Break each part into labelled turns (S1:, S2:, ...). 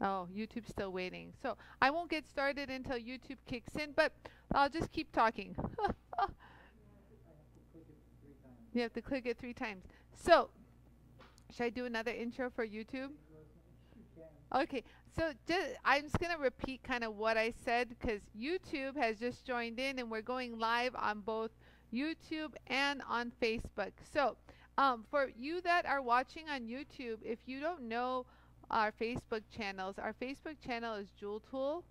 S1: Oh, YouTube's still waiting. So I won't get started until YouTube kicks in, but I'll just keep talking. you have to click it three times. So, should I do another intro for YouTube? Okay, so I'm just going to repeat kind of what I said because YouTube has just joined in and we're going live on both YouTube and on Facebook. So, um, for you that are watching on YouTube, if you don't know our Facebook channels, our Facebook channel is JoolTool.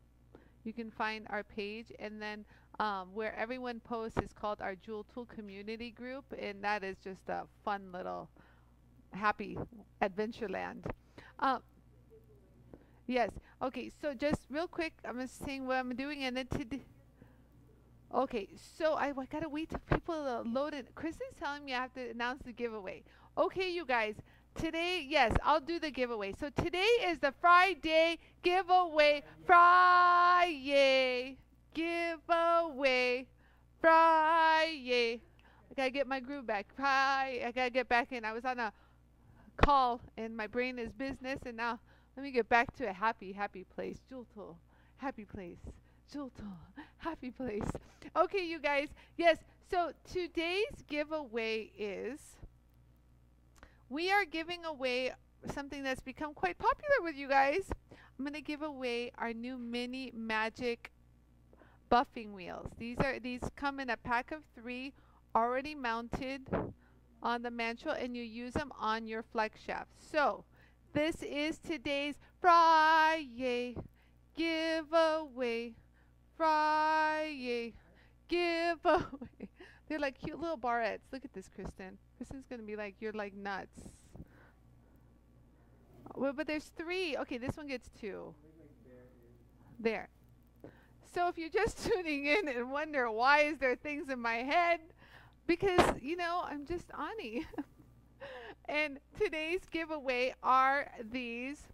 S1: You can find our page, and then um, where everyone posts is called our JoolTool Community Group, and that is just a fun little happy adventureland. Um, yes. Okay. So just real quick, I'm just saying what I'm doing, and then today. Okay, so I, I gotta wait till people uh, load it. Kristen's telling me I have to announce the giveaway. Okay, you guys. Today, yes, I'll do the giveaway. So today is the Friday giveaway. Friday giveaway. Friday. I gotta get my groove back. Friday. I gotta get back in. I was on a call and my brain is business, and now let me get back to a happy, happy place. Jewel. Happy place. Jewel. Happy place. Okay, you guys. Yes, so today's giveaway is we are giving away something that's become quite popular with you guys. I'm going to give away our new mini magic buffing wheels. These are these come in a pack of 3 already mounted on the mandrel and you use them on your flex shaft. So, this is today's Friday giveaway. Friday giveaway. They're like cute little barrettes. Look at this, Kristen. Kristen's gonna be like, you're like nuts. Well, but there's three. Okay, this one gets two. There. So if you're just tuning in and wonder why is there things in my head, because you know I'm just Anie. and today's giveaway are these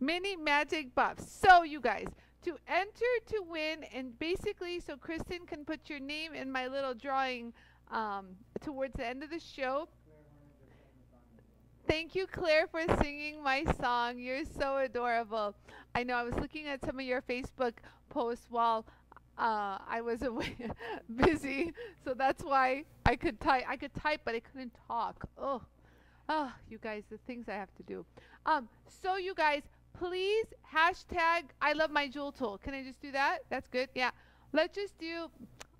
S1: mini magic buffs. So you guys, to enter to win and basically so Kristen can put your name in my little drawing um, towards the end of the show. Thank you, Claire, for singing my song. You're so adorable. I know I was looking at some of your Facebook posts while uh, I was away busy, so that's why I could type. I could type, but I couldn't talk. Oh, oh, you guys, the things I have to do. Um, so you guys, please hashtag I love my JoolTool. Can I just do that? That's good. Yeah. Let's just do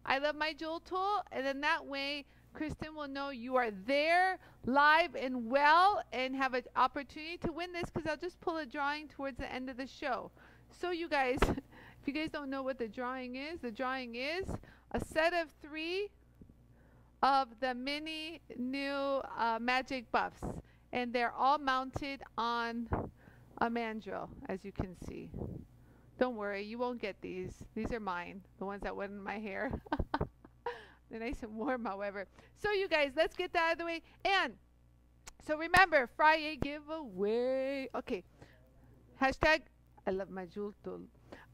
S1: I love my JoolTool, and then that way Kristen will know you are there live and well and have an opportunity to win this because I'll just pull a drawing towards the end of the show. So you guys, if you guys don't know what the drawing is, the drawing is a set of three of the mini new uh, magic buffs and they're all mounted on a mandrel, as you can see. Don't worry, you won't get these. These are mine, the ones that went in my hair. They're nice and warm, however. So you guys, let's get that out of the way. And so remember, Friday giveaway. Okay. Hashtag I love my JoolTool.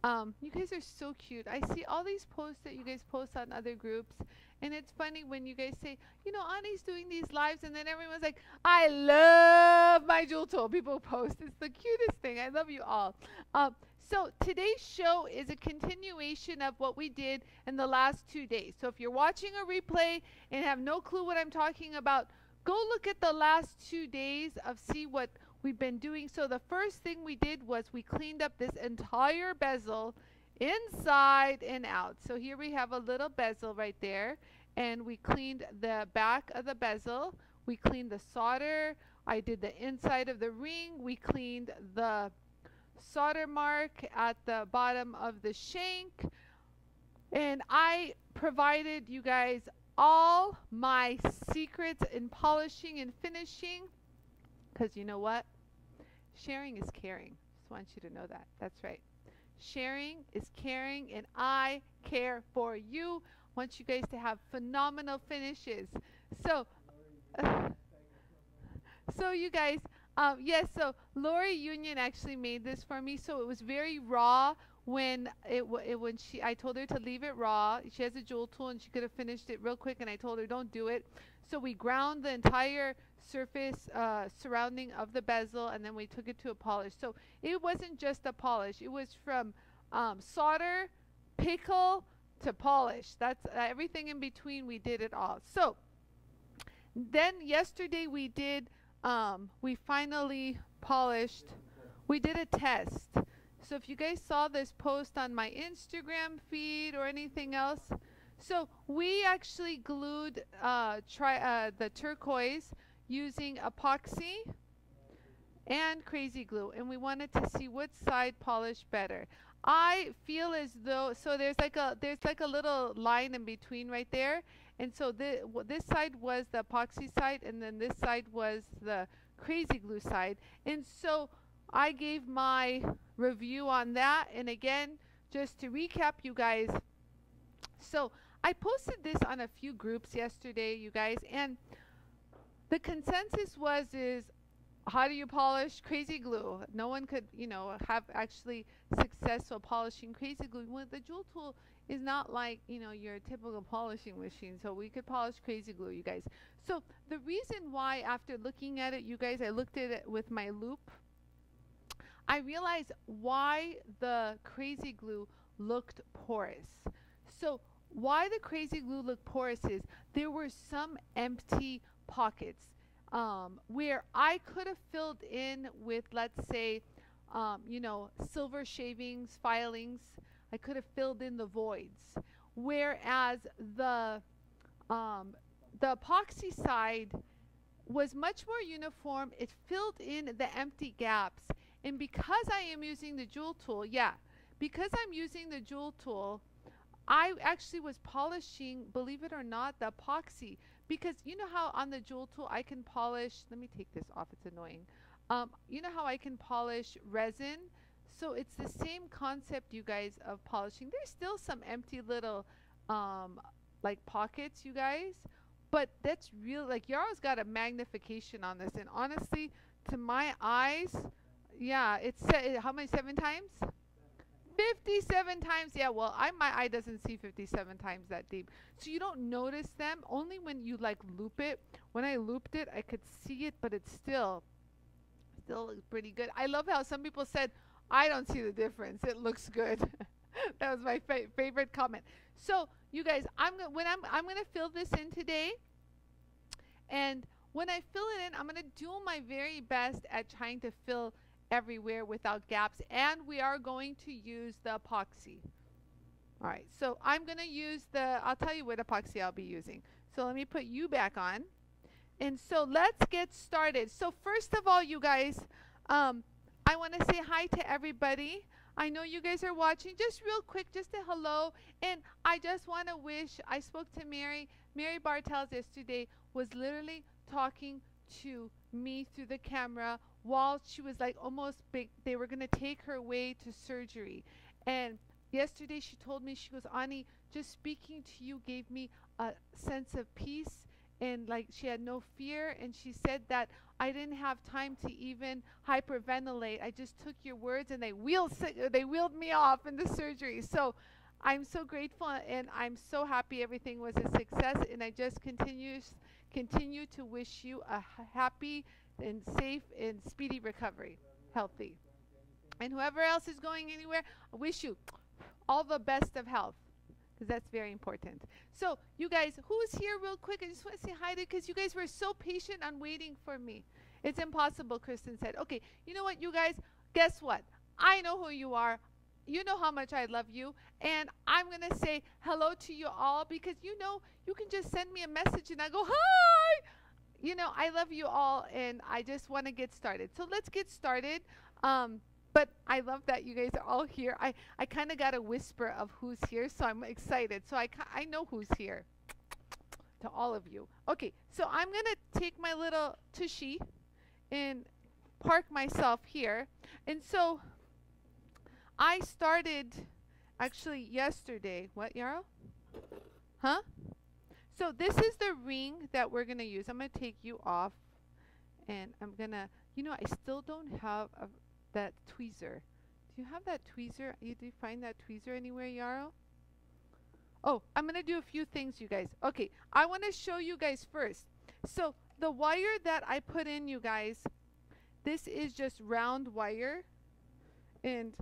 S1: Um, you guys are so cute. I see all these posts that you guys post on other groups, and it's funny when you guys say, you know, Anie's doing these lives, and then everyone's like, I love my JoolTool. People post. It's the cutest thing. I love you all. Um, so today's show is a continuation of what we did in the last two days. So if you're watching a replay and have no clue what I'm talking about, go look at the last two days of see what we've been doing. So the first thing we did was we cleaned up this entire bezel inside and out. So here we have a little bezel right there and we cleaned the back of the bezel. We cleaned the solder. I did the inside of the ring. We cleaned the solder mark at the bottom of the shank. And I provided you guys all my secrets in polishing and finishing. Because you know what? Sharing is caring. Just want you to know that. That's right. Sharing is caring, and I care for you. Want you guys to have phenomenal finishes. So, so you guys, um, yes, so Lori Union actually made this for me. So it was very raw when it, it when she I told her to leave it raw. She has a JoolTool and she could have finished it real quick and I told her don't do it. So we ground the entire surface uh, surrounding of the bezel and then we took it to a polish. So it wasn't just a polish. It was from um, solder, pickle to polish. That's uh, everything in between. We did it all. So then yesterday we did, um, we finally polished, we did a test. So if you guys saw this post on my Instagram feed or anything else, so we actually glued uh, try uh, the turquoise using epoxy and crazy glue and we wanted to see which side polished better. I feel as though so there's like a there's like a little line in between right there and so the, this side was the epoxy side and then this side was the crazy glue side and so I gave my review on that and again just to recap you guys so I posted this on a few groups yesterday you guys and the consensus was is how do you polish crazy glue? No one could, you know, have actually successful polishing crazy glue. Well, the JoolTool is not like, you know, your typical polishing machine. So we could polish crazy glue, you guys. So the reason why after looking at it, you guys, I looked at it with my loupe. I realized why the crazy glue looked porous. So why the crazy glue looked porous is there were some empty pockets um, where I could have filled in with, let's say, um, you know, silver shavings, filings. I could have filled in the voids. Whereas the um, the epoxy side was much more uniform. It filled in the empty gaps. And because I am using the JoolTool, yeah, because I'm using the JoolTool, I actually was polishing, believe it or not, the epoxy because you know how on the JoolTool I can polish let me take this off it's annoying. Um, you know how I can polish resin? So it's the same concept you guys of polishing. There's still some empty little um, like pockets you guys but that's real like Yarrow's got a magnification on this and honestly to my eyes yeah it's how many seven times 57 times. Yeah, well, I my eye doesn't see 57 times that deep. So you don't notice them only when you like loop it. When I looped it, I could see it, but it's still still pretty good. I love how some people said, "I don't see the difference. It looks good." that was my fa favorite comment. So, you guys, I'm when I'm I'm going to fill this in today. And when I fill it in, I'm going to do my very best at trying to fill everywhere without gaps and we are going to use the epoxy. All right so I'm gonna use the I'll tell you what epoxy I'll be using. So let me put you back on. And so let's get started. So first of all you guys um, I want to say hi to everybody. I know you guys are watching. Just real quick just a hello. And I just want to wish I spoke to Mary. Mary Bartels yesterday was literally talking to me through the camera while she was like almost big, they were going to take her away to surgery. And yesterday she told me, she goes, Anie, just speaking to you gave me a sense of peace and like she had no fear. And she said that I didn't have time to even hyperventilate. I just took your words and they wheeled, they wheeled me off in the surgery. So I'm so grateful and I'm so happy everything was a success. And I just continues continue to wish you a happy and safe and speedy recovery, healthy. And whoever else is going anywhere, I wish you all the best of health because that's very important. So, you guys, who's here real quick? I just want to say hi to because you guys were so patient on waiting for me. It's impossible, Kristen said. Okay, you know what, you guys? Guess what? I know who you are. You know how much I love you. And I'm going to say hello to you all because you know you can just send me a message and I go, hi you know, I love you all, and I just want to get started. So let's get started. Um, but I love that you guys are all here. I, I kind of got a whisper of who's here, so I'm excited. So I, I know who's here to all of you. Okay, so I'm going to take my little tushy and park myself here. And so I started actually yesterday. What, Yarrow? Huh? So this is the ring that we're going to use. I'm going to take you off and I'm going to, you know, I still don't have a, that tweezer. Do you have that tweezer? You, do you find that tweezer anywhere, Yarrow? Oh, I'm going to do a few things, you guys. Okay, I want to show you guys first. So the wire that I put in, you guys, this is just round wire. And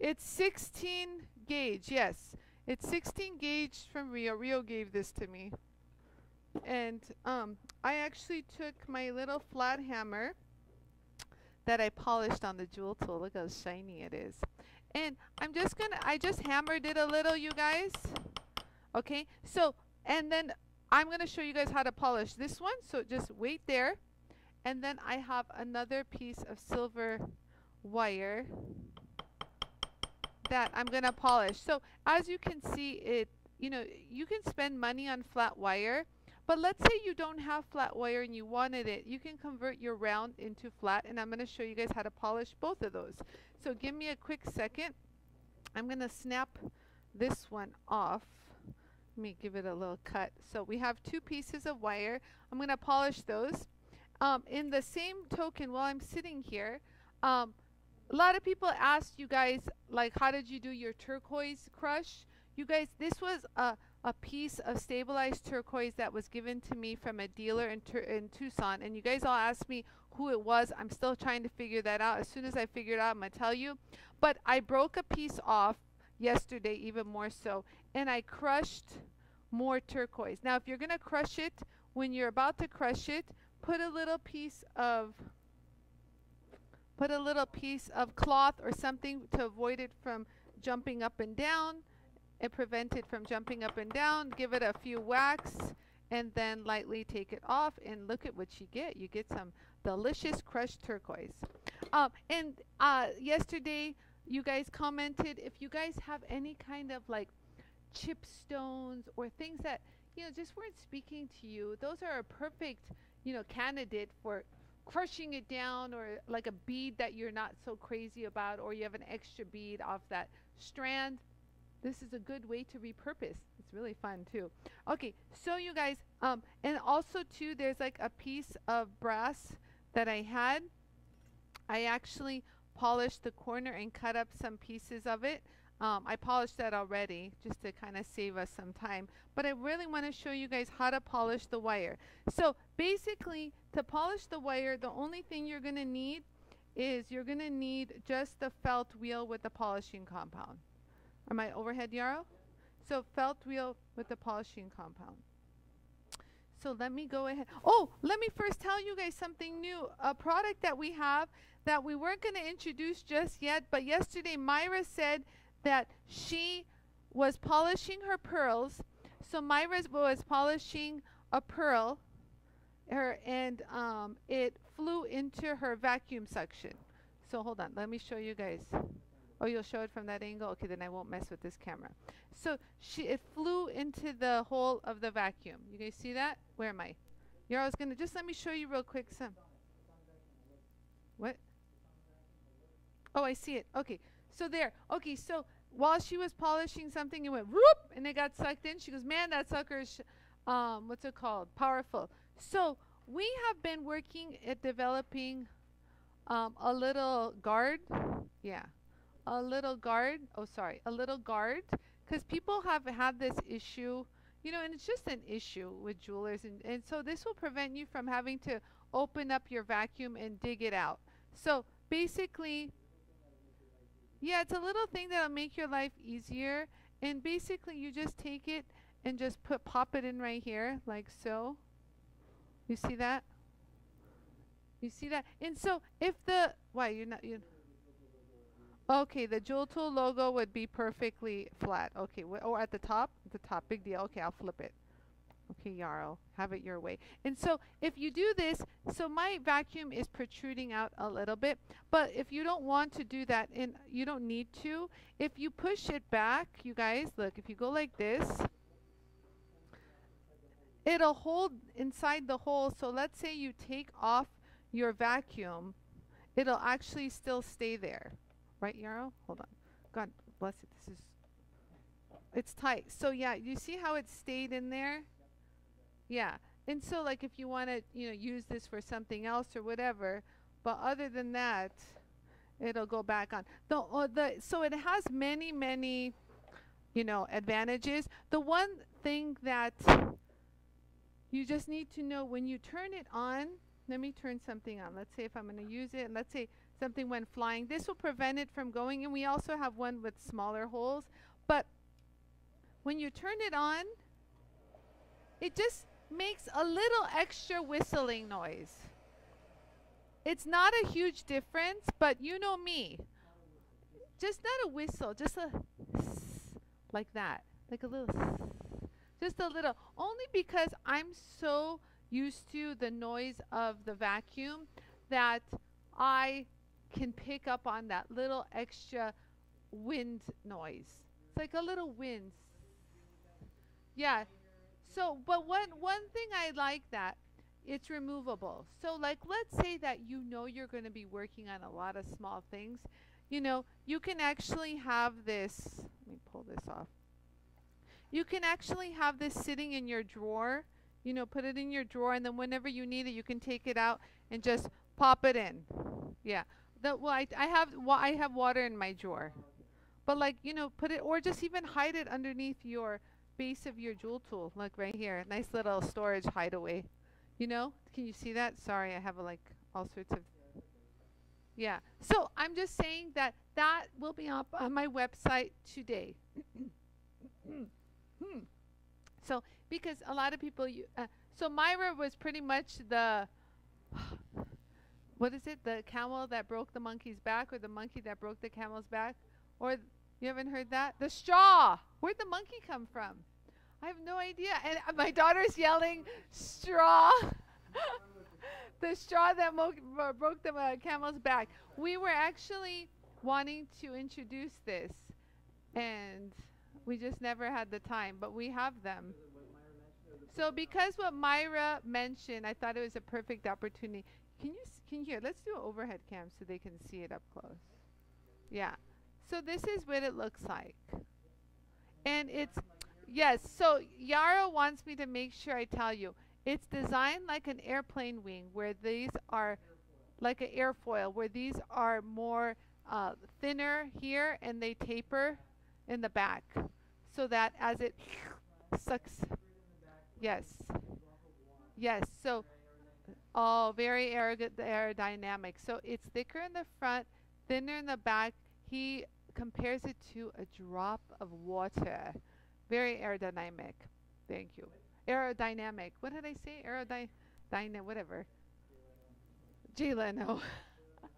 S1: it's 16 gauge, yes. It's 16 gauge from Rio. Rio gave this to me. And um, I actually took my little flat hammer that I polished on the JoolTool. Look how shiny it is. And I'm just gonna, I just hammered it a little, you guys. Okay, so, and then I'm gonna show you guys how to polish this one. So just wait there. And then I have another piece of silver wire that I'm gonna polish. So as you can see, it, you know, you can spend money on flat wire but let's say you don't have flat wire and you wanted it. You can convert your round into flat and I'm going to show you guys how to polish both of those. So give me a quick second. I'm going to snap this one off. Let me give it a little cut. So we have two pieces of wire. I'm going to polish those. Um, in the same token, while I'm sitting here, um, a lot of people asked you guys, like, how did you do your turquoise crush? You guys, this was a a piece of stabilized turquoise that was given to me from a dealer in, in Tucson. And you guys all asked me who it was. I'm still trying to figure that out. As soon as I figure it out, I'm to tell you. But I broke a piece off yesterday, even more so. And I crushed more turquoise. Now, if you're to crush it, when you're about to crush it, put a little piece of put a little piece of cloth or something to avoid it from jumping up and down and prevent it from jumping up and down. Give it a few whacks and then lightly take it off and look at what you get. You get some delicious crushed turquoise. Um, and uh, yesterday you guys commented if you guys have any kind of like chip stones or things that you know just weren't speaking to you, those are a perfect you know candidate for crushing it down or like a bead that you're not so crazy about or you have an extra bead off that strand this is a good way to repurpose. It's really fun too. Okay, so you guys, um, and also too, there's like a piece of brass that I had. I actually polished the corner and cut up some pieces of it. Um, I polished that already just to kind of save us some time. But I really want to show you guys how to polish the wire. So basically, to polish the wire, the only thing you're going to need is you're going to need just the felt wheel with the polishing compound. Am I overhead yarrow? So felt wheel with the polishing compound. So let me go ahead. Oh, let me first tell you guys something new. A product that we have that we weren't going to introduce just yet, but yesterday Myra said that she was polishing her pearls. So Myra was polishing a pearl her and um, it flew into her vacuum suction. So hold on, let me show you guys. Oh, you'll show it from that angle? Okay, then I won't mess with this camera. So she it flew into the hole of the vacuum. You guys see that? Where am I? I was going to just let me show you real quick some. What? Oh, I see it. Okay. So there. Okay, so while she was polishing something, it went whoop, and it got sucked in. She goes, man, that sucker is, um, what's it called? Powerful. So we have been working at developing um, a little guard. Yeah a little guard. Oh, sorry, a little guard, because people have had this issue, you know, and it's just an issue with jewelers, and and so this will prevent you from having to open up your vacuum and dig it out. So basically, yeah, it's a little thing that'll make your life easier, and basically you just take it and just put pop it in right here, like so. You see that? You see that? And so if the why you're not you. Okay, the JoolTool logo would be perfectly flat. Okay, or at the top? The top, big deal. Okay, I'll flip it. Okay, Yarrow, have it your way. And so if you do this, so my vacuum is protruding out a little bit, but if you don't want to do that, and you don't need to, if you push it back, you guys, look, if you go like this, it'll hold inside the hole. So let's say you take off your vacuum, it'll actually still stay there. Right, Yarrow? Hold on. God bless it. This is... It's tight. So, yeah, you see how it stayed in there? Yeah. And so, like, if you want to, you know, use this for something else or whatever, but other than that, it'll go back on. The, uh, the So it has many, many, you know, advantages. The one thing that you just need to know when you turn it on. Let me turn something on. Let's say if I'm going to use it, and let's say something went flying. This will prevent it from going, and we also have one with smaller holes. But when you turn it on, it just makes a little extra whistling noise. It's not a huge difference, but you know me. Just not a whistle, just a like that. Like a little just a little. Only because I'm so used to the noise of the vacuum that I can pick up on that little extra wind noise. It's like a little wind. Yeah. So, but one one thing I like that it's removable. So like let's say that you know you're going to be working on a lot of small things. You know, you can actually have this, let me pull this off. You can actually have this sitting in your drawer. You know, put it in your drawer and then whenever you need it, you can take it out and just pop it in. Yeah. The, well, I, I have well, I have water in my drawer. But like, you know, put it or just even hide it underneath your base of your JoolTool. Look right here. Nice little storage hideaway. You know? Can you see that? Sorry, I have a, like all sorts of yeah. So I'm just saying that that will be up on my website today. Hmm. So because a lot of people, you, uh, so Myra was pretty much the, what is it? The camel that broke the monkey's back, or the monkey that broke the camel's back, or you haven't heard that? The straw. Where'd the monkey come from? I have no idea. And uh, my daughter's yelling, straw. the straw that broke the uh, camel's back. We were actually wanting to introduce this, and we just never had the time, but we have them. So because what Myra mentioned, I thought it was a perfect opportunity. Can you can you hear? Let's do an overhead cam so they can see it up close. Yeah. So this is what it looks like. And it's Yes, so Yarrow wants me to make sure I tell you. It's designed like an airplane wing where these are like an airfoil where these are more uh, thinner here and they taper in the back so that as it sucks yes yes so oh very aerodynamic so it's thicker in the front thinner in the back he compares it to a drop of water very aerodynamic. Thank you. Aerodynamic. What did I say? Aerodynamic, whatever. Jay Leno.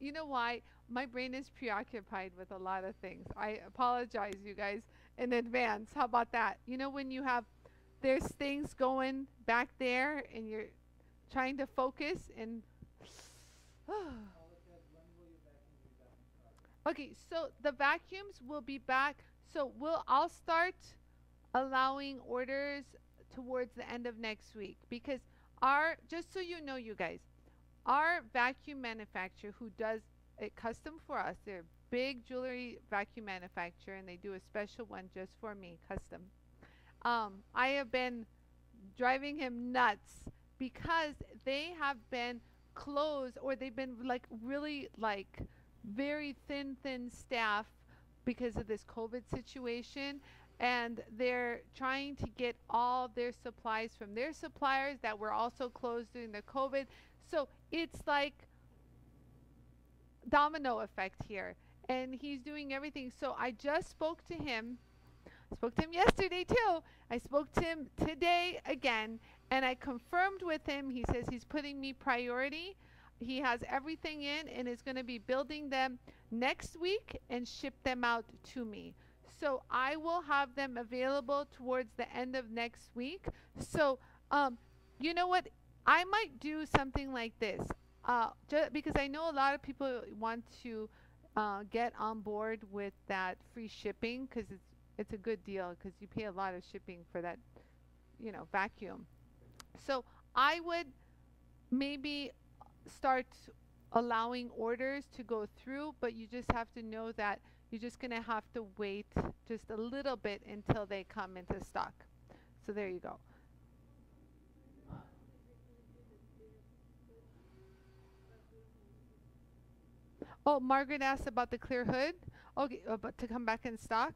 S1: you know why? My brain is preoccupied with a lot of things. I apologize, you guys, in advance. How about that? You know, when you have, there's things going back there and you're trying to focus and. okay, so the vacuums will be back so we'll I'll start allowing orders towards the end of next week because our just so you know you guys, our vacuum manufacturer who does it custom for us, they're a big jewelry vacuum manufacturer and they do a special one just for me, custom. Um, I have been driving him nuts because they have been closed or they've been like really like very thin thin staff because of this COVID situation. And they're trying to get all their supplies from their suppliers that were also closed during the COVID. So it's like domino effect here. And he's doing everything. So I just spoke to him. Spoke to him yesterday too. I spoke to him today again. And I confirmed with him. He says he's putting me priority. He has everything in and is going to be building them next week and ship them out to me. So I will have them available towards the end of next week. So, um, you know what? I might do something like this uh, because I know a lot of people want to uh, get on board with that free shipping because it's it's a good deal because you pay a lot of shipping for that, you know, vacuum. So I would maybe start allowing orders to go through, but you just have to know that you're just going to have to wait just a little bit until they come into stock. So there you go. Oh, Margaret asked about the clear hood. Okay, uh, but to come back in stock.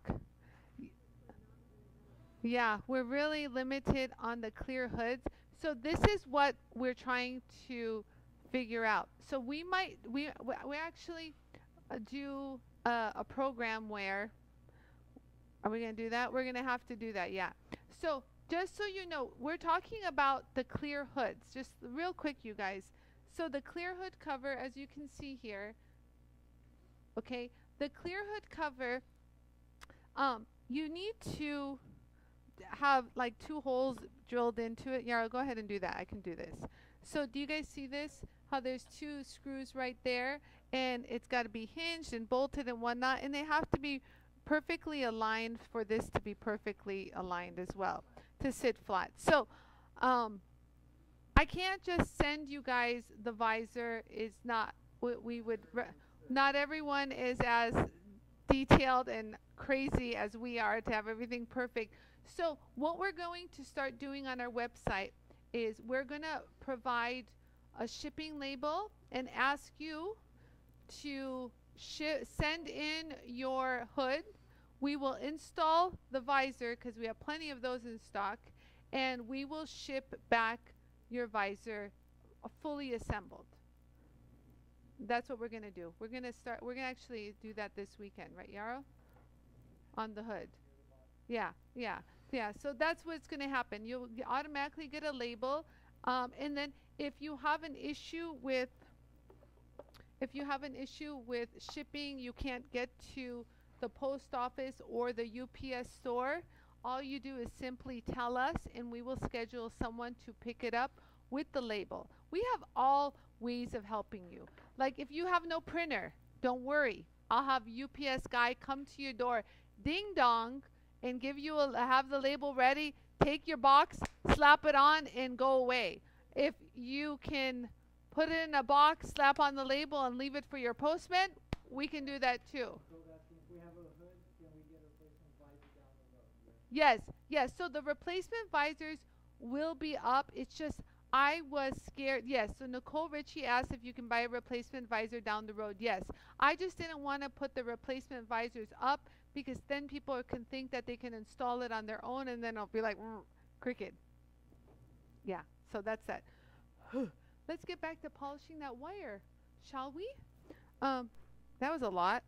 S1: Yeah, we're really limited on the clear hoods. So this is what we're trying to figure out. So we might we we actually uh, do a, a program where are we going to do that? We're going to have to do that. Yeah. So just so you know, we're talking about the clear hoods. Just real quick, you guys. So the clear hood cover, as you can see here, okay, the clear hood cover, um, you need to have like two holes drilled into it. I'll go ahead and do that. I can do this. So do you guys see this? How there's two screws right there and it's got to be hinged and bolted and whatnot and they have to be perfectly aligned for this to be perfectly aligned as well to sit flat. So um, I can't just send you guys the visor. is not what we would not everyone is as detailed and crazy as we are to have everything perfect. So what we're going to start doing on our website is we're going to provide a shipping label and ask you to send in your hood. We will install the visor because we have plenty of those in stock and we will ship back your visor uh, fully assembled. That's what we're going to do. We're going to start, we're going to actually do that this weekend, right, Yarrow? On the hood. Yeah, yeah, yeah. So that's what's going to happen. You'll automatically get a label. Um, and then if you have an issue with if you have an issue with shipping, you can't get to the post office or the UPS store, all you do is simply tell us and we will schedule someone to pick it up with the label. We have all ways of helping you. Like if you have no printer, don't worry. I'll have UPS guy come to your door, ding dong, and give you a have the label ready. Take your box, slap it on, and go away. If you can put it in a box, slap on the label, and leave it for your postman, we can do that too. Yes, yes. So the replacement visors will be up. It's just I was scared. Yes. So Nicole Ritchie asked if you can buy a replacement visor down the road. Yes. I just didn't want to put the replacement visors up because then people can think that they can install it on their own and then I'll be like, cricket. Yeah. So that's that. Let's get back to polishing that wire, shall we? Um, that was a lot.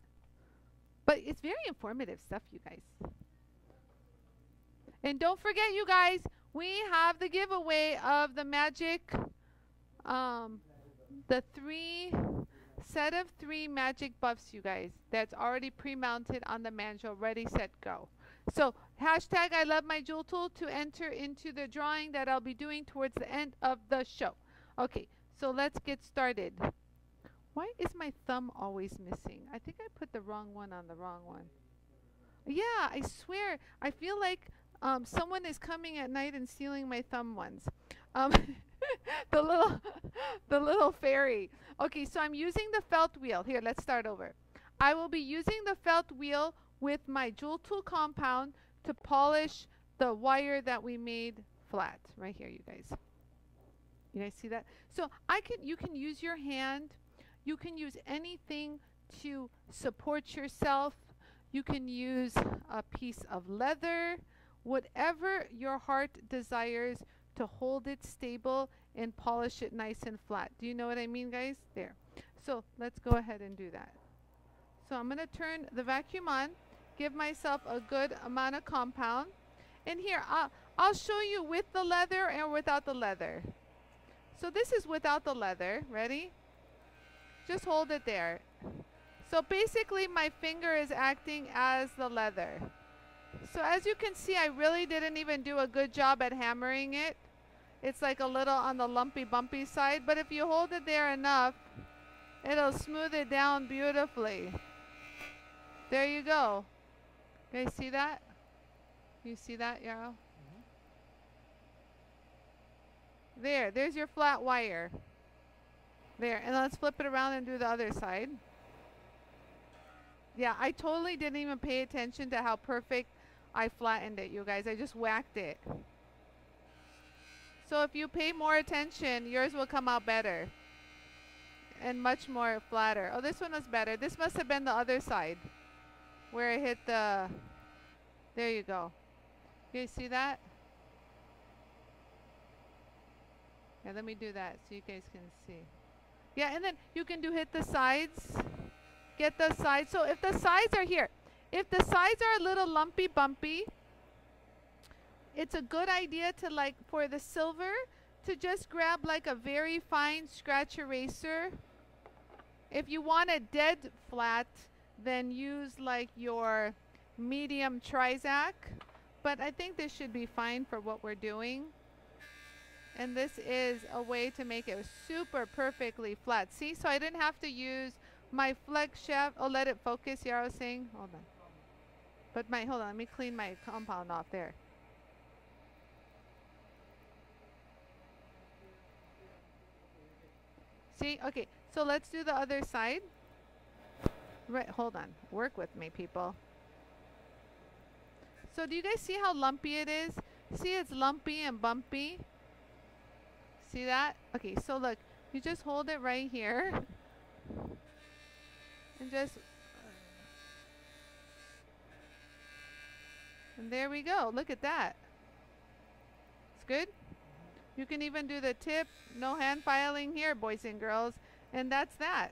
S1: But it's very informative stuff, you guys. And don't forget, you guys, we have the giveaway of the magic, um, the three set of three magic buffs, you guys, that's already pre-mounted on the Manjo, ready, set, go. So hashtag I love my JoolTool to enter into the drawing that I'll be doing towards the end of the show. Okay, so let's get started. Why is my thumb always missing? I think I put the wrong one on the wrong one. Yeah, I swear. I feel like um, someone is coming at night and stealing my thumb ones. Um, the little, the little fairy. Okay, so I'm using the felt wheel. Here, let's start over. I will be using the felt wheel with my JoolTool compound to polish the wire that we made flat right here, you guys. You guys see that? So I can, you can use your hand. You can use anything to support yourself. You can use a piece of leather, whatever your heart desires to hold it stable and polish it nice and flat. Do you know what I mean, guys? There. So let's go ahead and do that. So I'm going to turn the vacuum on, give myself a good amount of compound. And here, I'll, I'll show you with the leather and without the leather. So this is without the leather. Ready? Just hold it there. So basically my finger is acting as the leather. So as you can see, I really didn't even do a good job at hammering it. It's like a little on the lumpy bumpy side, but if you hold it there enough, it'll smooth it down beautifully. There you go. You guys see that? You see that, Yarrow? Mm-hmm. There, there's your flat wire. There, and let's flip it around and do the other side. Yeah, I totally didn't even pay attention to how perfect I flattened it, you guys. I just whacked it. So if you pay more attention, yours will come out better. And much more flatter. Oh, this one was better. This must have been the other side. Where I hit the... There you go. You guys see that? Yeah, let me do that so you guys can see. Yeah, and then you can do hit the sides. Get the sides. So if the sides are here, if the sides are a little lumpy bumpy, it's a good idea to like, for the silver, to just grab like a very fine scratch eraser. If you want a dead flat, then use like your medium Trizact. But I think this should be fine for what we're doing. And this is a way to make it super perfectly flat. See, so I didn't have to use my flex shaft. Oh, let it focus I was saying. Hold on. But my, hold on, let me clean my compound off there. See, okay, so let's do the other side. Right, hold on. Work with me, people. So do you guys see how lumpy it is? See it's lumpy and bumpy? See that? Okay, so look, you just hold it right here. And just... And there we go. Look at that. It's good? You can even do the tip. No hand filing here, boys and girls. And that's that.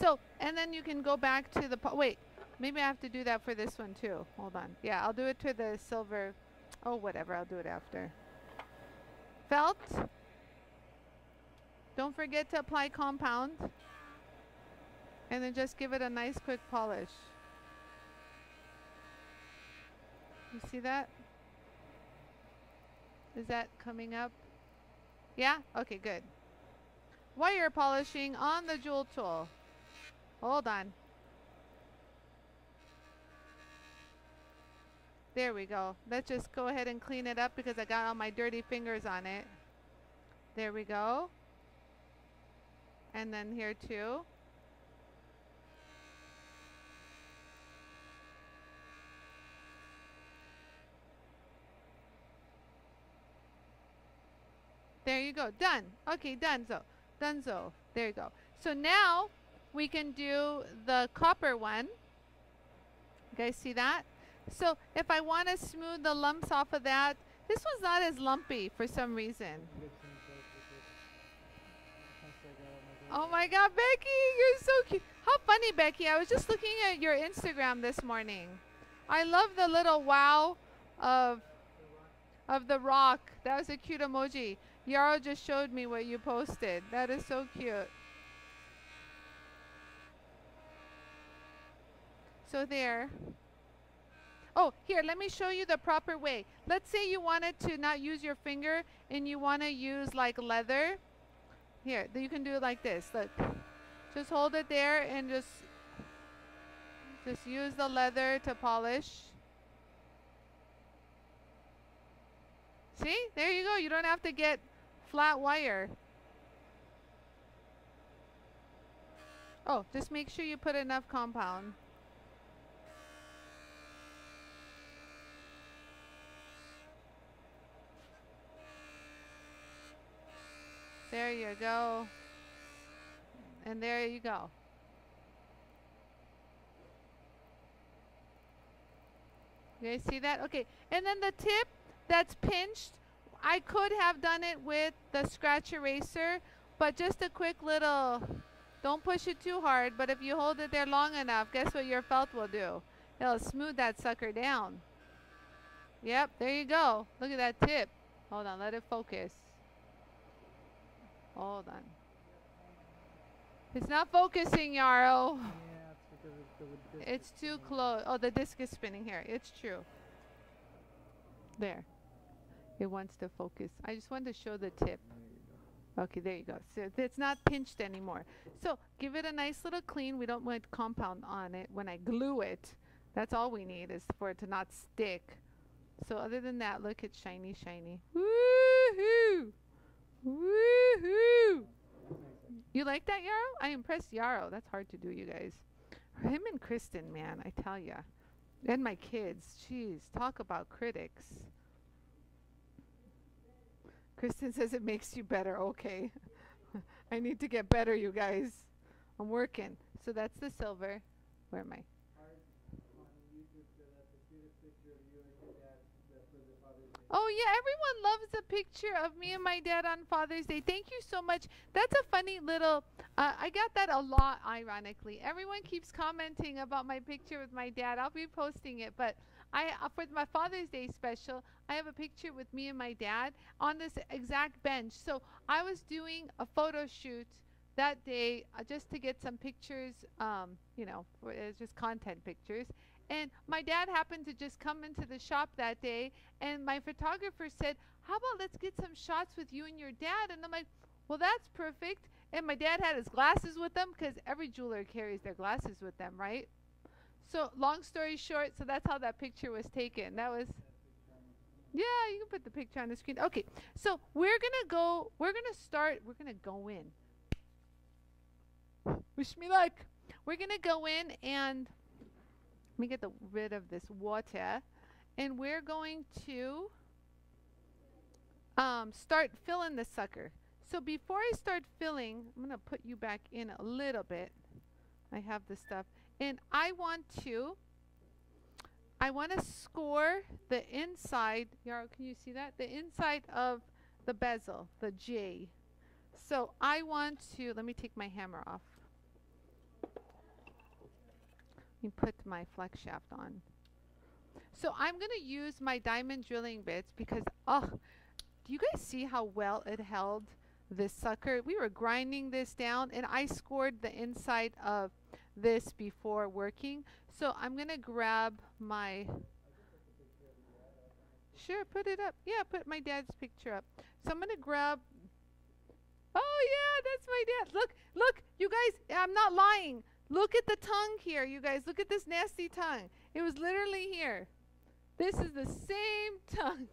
S1: So, and then you can go back to the... Wait, maybe I have to do that for this one too. Hold on. Yeah, I'll do it to the silver... Oh, whatever. I'll do it after felt. Don't forget to apply compound. And then just give it a nice quick polish. You see that? Is that coming up? Yeah? Okay, good. Wire polishing on the JoolTool. Hold on. There we go. Let's just go ahead and clean it up because I got all my dirty fingers on it. There we go. And then here too. There you go. Done. Okay, done. So, done. So, there you go. So now we can do the copper one. You guys see that? So if I want to smooth the lumps off of that, this one's not as lumpy for some reason. Oh my god, Becky, you're so cute. How funny, Becky. I was just looking at your Instagram this morning. I love the little wow of of the rock. That was a cute emoji. Yarrow just showed me what you posted. That is so cute. So there. Oh, here, let me show you the proper way. Let's say you wanted to not use your finger and you want to use like leather. Here, you can do it like this. Look. Just hold it there and just just use the leather to polish. See? There you go. You don't have to get flat wire. Oh, just make sure you put enough compound. There you go. And there you go. You guys see that? Okay. And then the tip that's pinched, I could have done it with the scratch eraser, but just a quick little, don't push it too hard, but if you hold it there long enough, guess what your felt will do? It'll smooth that sucker down. Yep, there you go. Look at that tip. Hold on, let it focus. Hold on. It's not focusing, Yarrow.
S2: Yeah,
S1: it's, it's too close. Oh, the disc is spinning here. It's true. There. It wants to focus. I just wanted to show the tip. Okay, there you go. So it's not pinched anymore. So give it a nice little clean. We don't want compound on it when I glue it. That's all we need is for it to not stick. So other than that, look, it's shiny, shiny. Woohoo! Woohoo! You like that, Yarrow? I impressed Yarrow. That's hard to do, you guys. Him and Kristen, man, I tell ya. And my kids. Jeez, talk about critics. Kristen says it makes you better. Okay. I need to get better, you guys. I'm working. So that's the silver. Where am I? Oh yeah, everyone loves a picture of me and my dad on Father's Day. Thank you so much. That's a funny little. Uh, I got that a lot, ironically. Everyone keeps commenting about my picture with my dad. I'll be posting it, but I uh, for my Father's Day special, I have a picture with me and my dad on this exact bench. So I was doing a photo shoot that day uh, just to get some pictures. Um, you know, it's just content pictures. And my dad happened to just come into the shop that day, and my photographer said, How about let's get some shots with you and your dad? And I'm like, Well, that's perfect. And my dad had his glasses with him because every jeweler carries their glasses with them, right? So, long story short, so that's how that picture was taken. That was. Yeah, you can put the picture on the screen. Okay, so we're gonna go. We're gonna start. We're gonna go in. Wish me luck. We're gonna go in and let me get the, rid of this water. And we're going to um, start filling the sucker. So before I start filling, I'm to put you back in a little bit. I have the stuff. And I want to, I want to score the inside. Yarrow, can you see that? The inside of the bezel, the J. So I want to, let me take my hammer off. let me put my flex shaft on. So I'm going to use my diamond drilling bits because, oh, do you guys see how well it held this sucker? We were grinding this down and I scored the inside of this before working. So I'm going to grab my... Sure, put it up. Yeah, put my dad's picture up. So I'm going to grab... Oh, yeah, that's my dad. Look, look, you guys, I'm not lying. Look at the tongue here, you guys. Look at this nasty tongue. It was literally here. This is the same tongue.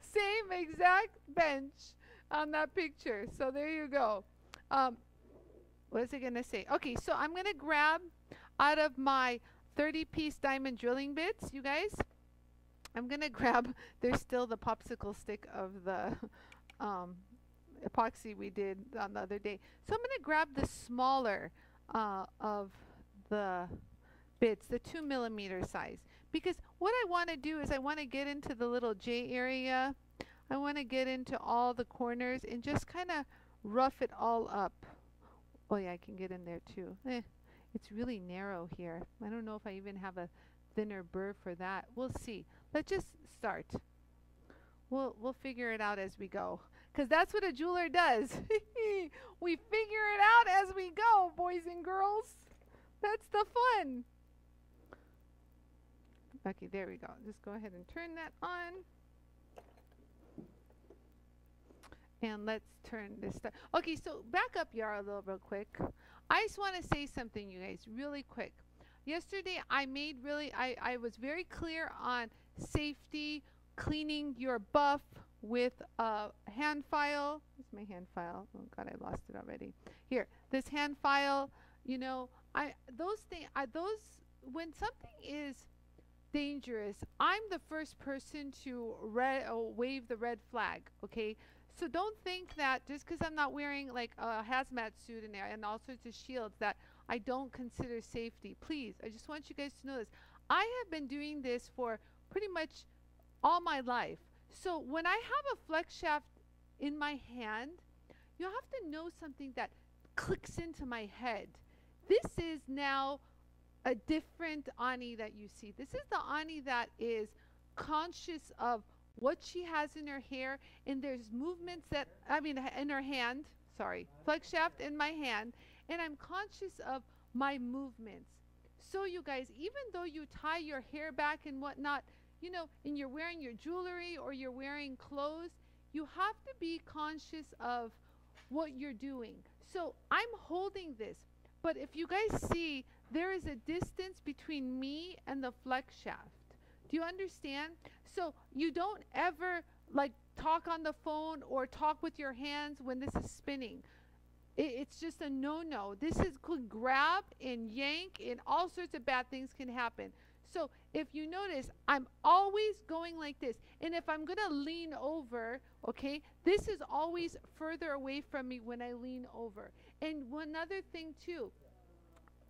S1: same exact bench on that picture. So there you go. Um, what is it going to say? Okay, so I'm going to grab out of my 30 piece diamond drilling bits, you guys. I'm going to grab, there's still the popsicle stick of the um, epoxy we did on the other day. So I'm going to grab the smaller uh, of the bits, the two millimeter size. Because what I want to do is I want to get into the little J area. I want to get into all the corners and just kind of rough it all up. Oh yeah, I can get in there too. Eh, it's really narrow here. I don't know if I even have a thinner burr for that. We'll see. Let's just start. We'll, we'll figure it out as we go. Because that's what a jeweler does. we figure it out as we go, boys and girls. That's the fun. Okay, there we go. Just go ahead and turn that on. And let's turn this stuff. Okay, so back up Yarrow a little real quick. I just want to say something, you guys, really quick. Yesterday, I made really, I, I was very clear on safety, cleaning your buff, with a hand file. Where's my hand file? Oh God, I lost it already. Here, this hand file. You know, I those things. Those when something is dangerous, I'm the first person to red uh, wave the red flag. Okay, so don't think that just because I'm not wearing like a hazmat suit in there and all sorts of shields that I don't consider safety. Please, I just want you guys to know this. I have been doing this for pretty much all my life. So when I have a flex shaft in my hand, you have to know something that clicks into my head. This is now a different Anie that you see. This is the Anie that is conscious of what she has in her hair and there's movements that I mean in her hand, sorry, flex shaft in my hand and I'm conscious of my movements. So you guys, even though you tie your hair back and whatnot, you know, and you're wearing your jewelry or you're wearing clothes, you have to be conscious of what you're doing. So I'm holding this, but if you guys see, there is a distance between me and the flex shaft. Do you understand? So you don't ever like talk on the phone or talk with your hands when this is spinning. It, it's just a no-no. This is could grab and yank and all sorts of bad things can happen. So if you notice, I'm always going like this. And if I'm going to lean over, okay, this is always further away from me when I lean over. And one other thing too,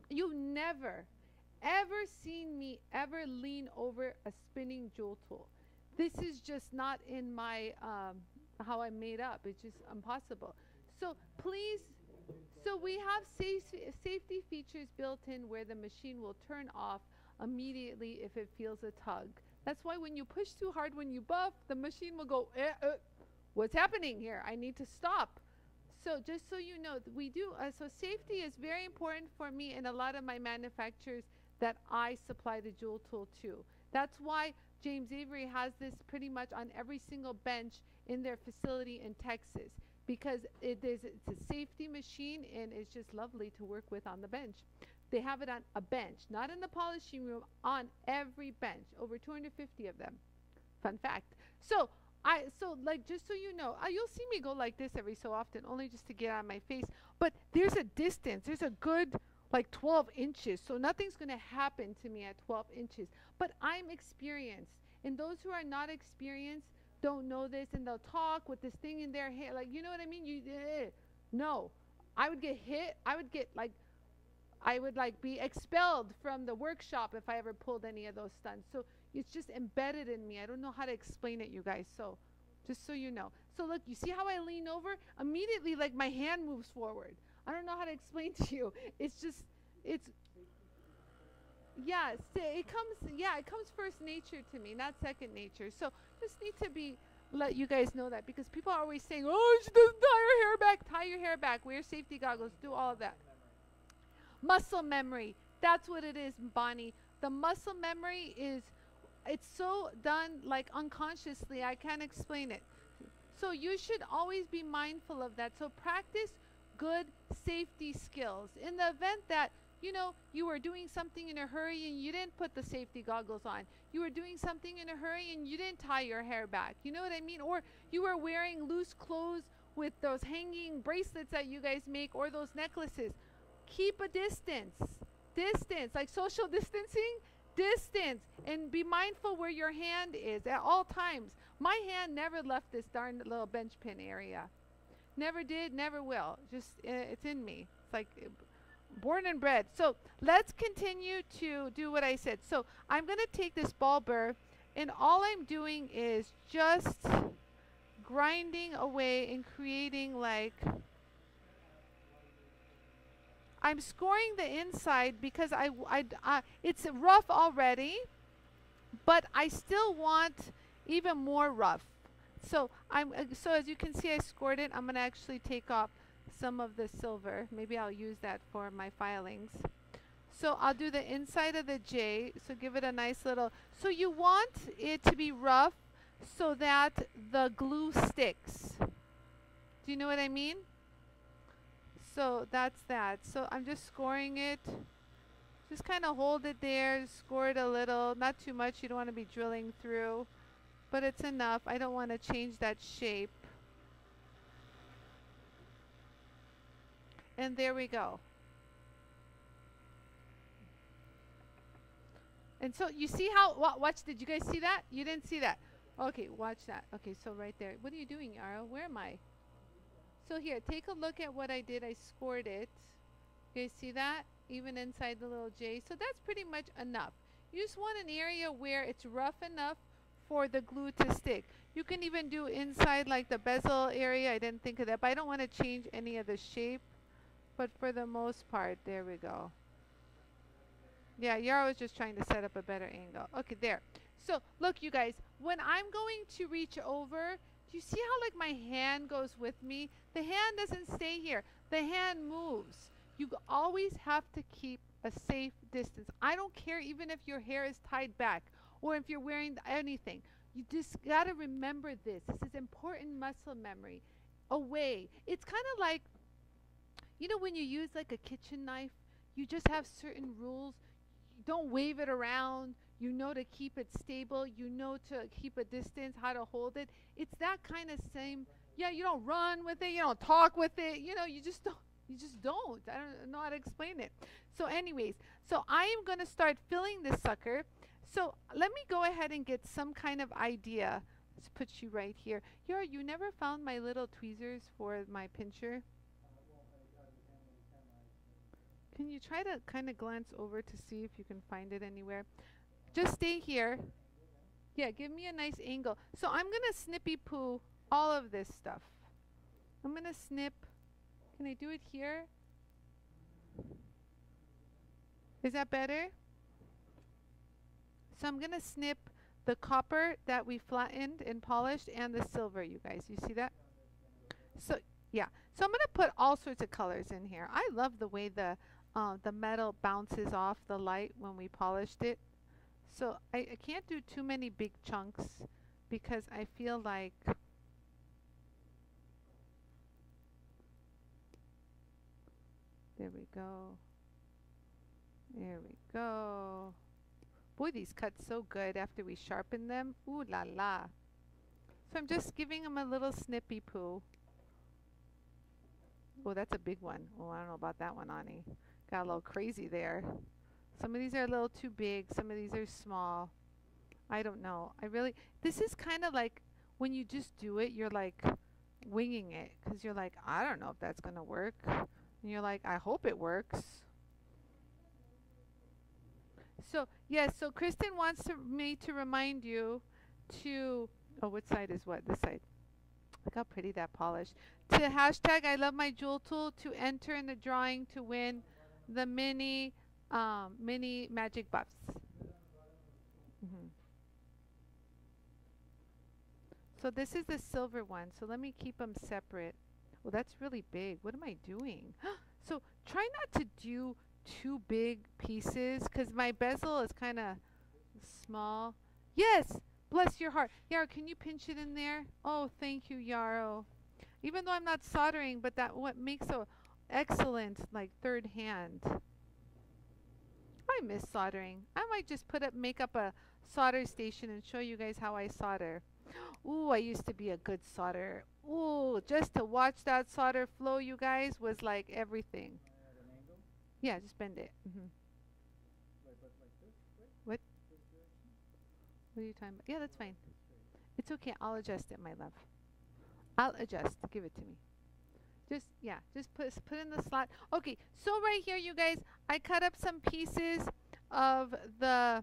S1: you've never, ever seen me ever lean over a spinning jewel tool. this is just not in my um, how I'm made up. It's just impossible. So please, so we have safe, safety features built in where the machine will turn off immediately if it feels a tug. That's why when you push too hard when you buff, the machine will go, eh, uh, what's happening here? I need to stop. So just so you know, we do, uh, so safety is very important for me and a lot of my manufacturers that I supply the jewel tool to. That's why James Avery has this pretty much on every single bench in their facility in Texas because it is it's a safety machine and it's just lovely to work with on the bench. They have it on a bench, not in the polishing room, on every bench, over 250 of them. Fun fact. So I so like just so you know, uh, you'll see me go like this every so often, only just to get on my face. But there's a distance. There's a good like 12 inches, so nothing's gonna happen to me at 12 inches. But I'm experienced, and those who are not experienced don't know this, and they'll talk with this thing in their head. like you know what I mean? You uh, no, I would get hit. I would get like I would like be expelled from the workshop if I ever pulled any of those stunts. So it's just embedded in me. I don't know how to explain it, you guys. So just so you know. So look, you see how I lean over? Immediately, like my hand moves forward. I don't know how to explain to you. It's just, it's, yeah, it comes, yeah, it comes first nature to me, not second nature. So just need to be, let you guys know that because people are always saying, oh, she doesn't tie her hair back. Tie your hair back. Wear safety goggles. Do all of that. Muscle memory. That's what it is, Bonnie. The muscle memory is it's so done like unconsciously. I can't explain it. So you should always be mindful of that. So practice good safety skills. In the event that you know you were doing something in a hurry and you didn't put the safety goggles on. You were doing something in a hurry and you didn't tie your hair back. You know what I mean? Or you were wearing loose clothes with those hanging bracelets that you guys make or those necklaces keep a distance. Distance, like social distancing, distance. And be mindful where your hand is at all times. My hand never left this darn little bench pin area. Never did, never will. Just, uh, it's in me. It's like uh, born and bred. So let's continue to do what I said. So I'm going to take this ball burr, and all I'm doing is just grinding away and creating like I'm scoring the inside because I, I, I, it's rough already, but I still want even more rough. So I'm uh, so as you can see I scored it. I'm gonna actually take off some of the silver. Maybe I'll use that for my filings. So I'll do the inside of the J. So give it a nice little. So you want it to be rough so that the glue sticks. Do you know what I mean? So that's that. So I'm just scoring it. Just kind of hold it there, score it a little. Not too much. You don't want to be drilling through. But it's enough. I don't want to change that shape. And there we go. And so you see how, watch, did you guys see that? You didn't see that. Okay, watch that. Okay, so right there. What are you doing, Yarrow? Where am I? So here, take a look at what I did. I scored it. You guys see that? Even inside the little J. So that's pretty much enough. You just want an area where it's rough enough for the glue to stick. You can even do inside like the bezel area. I didn't think of that, but I don't want to change any of the shape. But for the most part, there we go. Yeah, Yarrow was just trying to set up a better angle. Okay, there. So look, you guys, when I'm going to reach over, do you see how like my hand goes with me? The hand doesn't stay here. The hand moves. You always have to keep a safe distance. I don't care even if your hair is tied back or if you're wearing anything. You just got to remember this. This is important muscle memory. Away. It's kind of like, you know, when you use like a kitchen knife, you just have certain rules. You don't wave it around you know to keep it stable, you know to keep a distance, how to hold it. It's that kind of same. Yeah, you don't run with it, you don't talk with it, you know, you just don't. You just don't. I don't know how to explain it. So, anyways, so I am going to start filling this sucker. So, let me go ahead and get some kind of idea. Let's put you right here. You're, you never found my little tweezers for my pincher? Can you try to kind of glance over to see if you can find it anywhere? Just stay here. Yeah, give me a nice angle. So I'm going to snippy poo all of this stuff. I'm going to snip. Can I do it here? Is that better? So I'm going to snip the copper that we flattened and polished and the silver, you guys. You see that? So, yeah. So I'm going to put all sorts of colors in here. I love the way the uh, the metal bounces off the light when we polished it. So I, I can't do too many big chunks because I feel like there we go. There we go. Boy, these cut so good after we sharpen them. Ooh la la. So I'm just giving them a little snippy poo. Oh, that's a big one. Oh, I don't know about that one, Anie. Got a little crazy there. Some of these are a little too big. Some of these are small. I don't know. I really, this is kind of like when you just do it, you're like winging it because you're like, I don't know if that's going to work. And you're like, I hope it works. So, yes, so Kristen wants to, me to remind you to, oh, what side is what? This side. Look how pretty that polish. To hashtag I love my JoolTool to enter in the drawing to win the mini um, mini magic buffs. Mm -hmm. So this is the silver one. So let me keep them separate. Well, that's really big. What am I doing? so try not to do too big pieces because my bezel is kind of small. Yes, bless your heart. Yarrow, can you pinch it in there? Oh, thank you, Yarrow. Even though I'm not soldering, but that what makes a excellent like third hand. I miss soldering. I might just put up make up a solder station and show you guys how I solder. Ooh, I used to be a good solderer. Ooh, just to watch that solder flow, you guys, was like everything. Yeah, just bend it. Mm -hmm. what? What are you talking about? Yeah, that's fine. It's okay. I'll adjust it, my love. I'll adjust. Give it to me. Just, yeah, just put, put in the slot. Okay, so right here, you guys, I cut up some pieces of the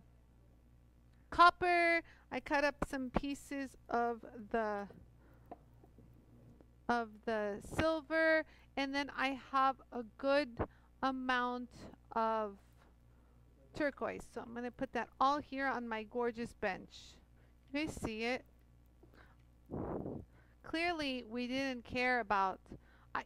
S1: copper. I cut up some pieces of the of the silver and then I have a good amount of turquoise so I'm gonna put that all here on my gorgeous bench you guys see it clearly we didn't care about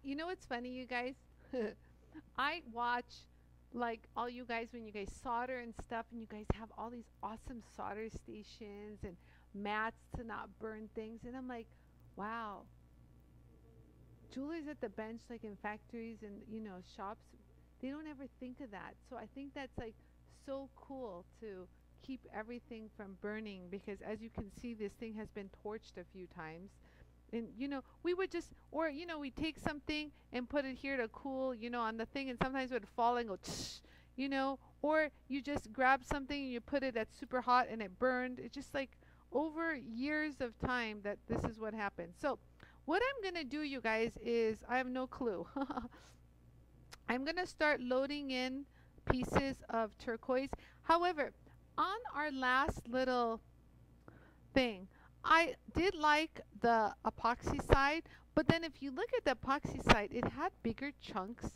S1: you know what's funny, you guys? I watch like all you guys when you guys solder and stuff, and you guys have all these awesome solder stations and mats to not burn things, and I'm like, wow. Jewelers at the bench, like in factories and you know shops, they don't ever think of that. So I think that's like so cool to keep everything from burning because as you can see, this thing has been torched a few times. And you know we would just or you know we take something and put it here to cool you know on the thing and sometimes it would fall and go you know? Or you just grab something and you put it at super hot and it burned. It's just like over years of time that this is what happened. So what I'm gonna do you guys is I have no clue I'm gonna start loading in pieces of turquoise however on our last little thing I did like the epoxy side, but then if you look at the epoxy side, it had bigger chunks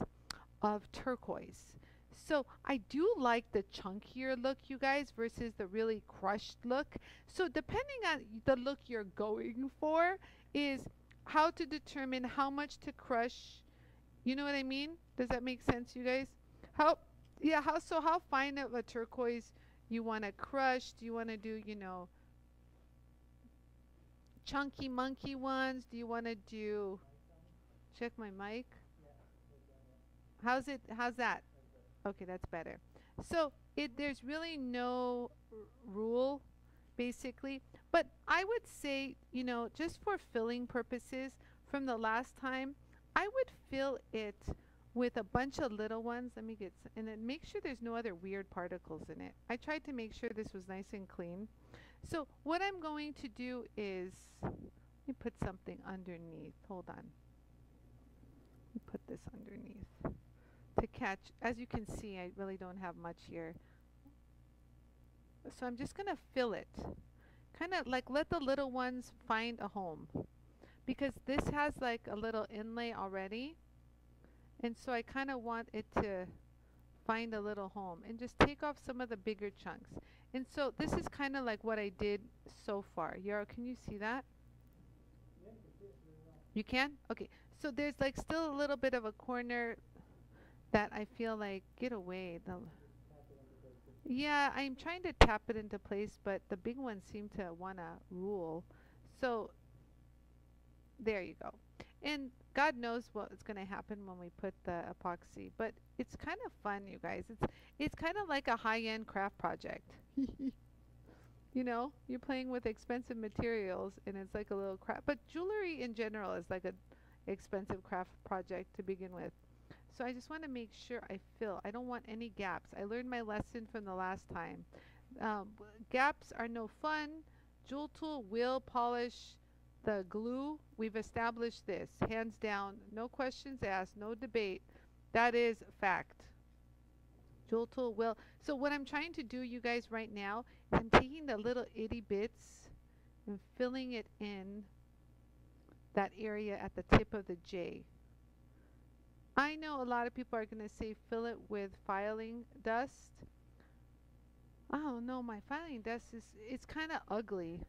S1: of turquoise. So I do like the chunkier look, you guys, versus the really crushed look. So depending on the look you're going for is how to determine how much to crush. You know what I mean? Does that make sense, you guys? How, yeah, how, so how fine of a turquoise you want to crush? Do you want to do, you know, chunky monkey ones? Do you want to do, check my mic? How's it, how's that? Okay, that's better. So it, there's really no rule basically, but I would say, you know, just for filling purposes from the last time, I would fill it with a bunch of little ones. Let me get, and then make sure there's no other weird particles in it. I tried to make sure this was nice and clean. So what I'm going to do is, let me put something underneath. Hold on. Let me put this underneath to catch. As you can see, I really don't have much here. So I'm just going to fill it kind of like let the little ones find a home because this has like a little inlay already and so I kind of want it to find a little home and just take off some of the bigger chunks. And so this is kind of like what I did so far. Yarrow can you see that? You can? Okay. So there's like still a little bit of a corner that I feel like get away the yeah, I'm trying to tap it into place, but the big ones seem to want to rule. So there you go. And God knows what's going to happen when we put the epoxy, but it's kind of fun, you guys. It's it's kind of like a high-end craft project. you know, you're playing with expensive materials and it's like a little craft, but jewelry in general is like a expensive craft project to begin with. So I just want to make sure I fill. I don't want any gaps. I learned my lesson from the last time. Um, gaps are no fun. JoolTool will polish the glue. We've established this. Hands down. No questions asked. No debate. That is fact. Tool will. So what I'm trying to do, you guys, right now, is I'm taking the little itty bits and filling it in that area at the tip of the J. I know a lot of people are going to say fill it with filing dust. Oh no, my filing dust is it's kind of ugly.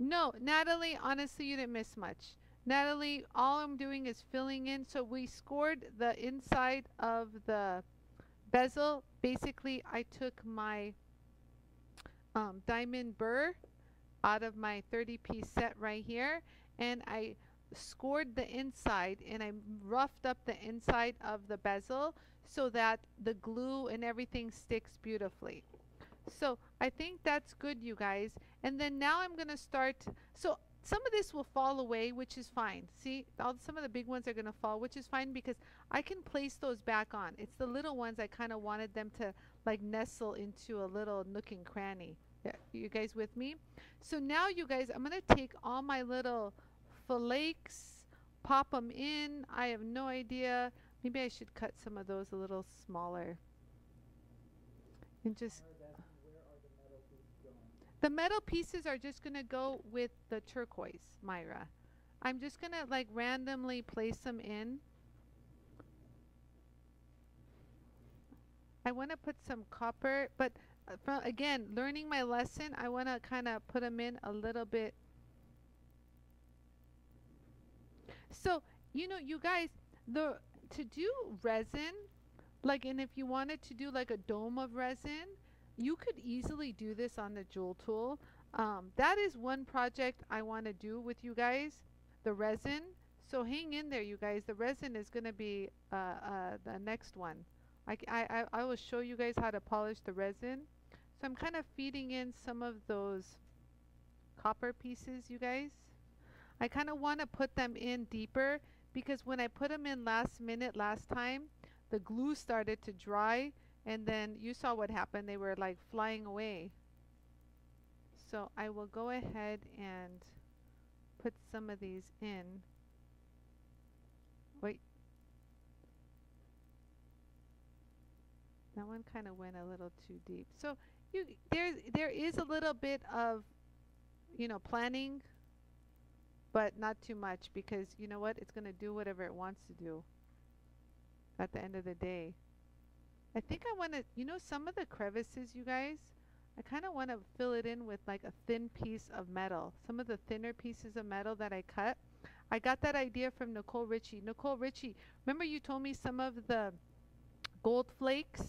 S1: No, Natalie, honestly, you didn't miss much. Natalie, all I'm doing is filling in. So we scored the inside of the bezel. Basically, I took my um, diamond burr out of my 30 piece set right here and I scored the inside and I roughed up the inside of the bezel so that the glue and everything sticks beautifully. So I think that's good you guys. And then now I'm going to start. So some of this will fall away, which is fine. See, all some of the big ones are going to fall, which is fine because I can place those back on. It's the little ones I kind of wanted them to like nestle into a little nook and cranny. Yeah, you guys with me? So now you guys, I'm going to take all my little flakes, pop them in. I have no idea. Maybe I should cut some of those a little smaller. And just the metal pieces are just going to go with the turquoise, Myra. I'm just going to like randomly place them in. I want to put some copper, but uh, again, learning my lesson, I want to kind of put them in a little bit So, you know, you guys, the to do resin, like, and if you wanted to do like a dome of resin, you could easily do this on the JoolTool. Um, that is one project I want to do with you guys, the resin. So hang in there, you guys. The resin is going to be uh, uh, the next one. I, I, I will show you guys how to polish the resin. So I'm kind of feeding in some of those copper pieces, you guys. I kind of want to put them in deeper because when I put them in last minute last time, the glue started to dry and then you saw what happened. They were like flying away. So I will go ahead and put some of these in. Wait. That one kind of went a little too deep. So you there there is a little bit of you know planning but not too much because you know what? It's going to do whatever it wants to do at the end of the day. I think I want to, you know, some of the crevices, you guys, I kind of want to fill it in with like a thin piece of metal. Some of the thinner pieces of metal that I cut. I got that idea from Nicole Ritchie. Nicole Ritchie, remember you told me some of the gold flakes?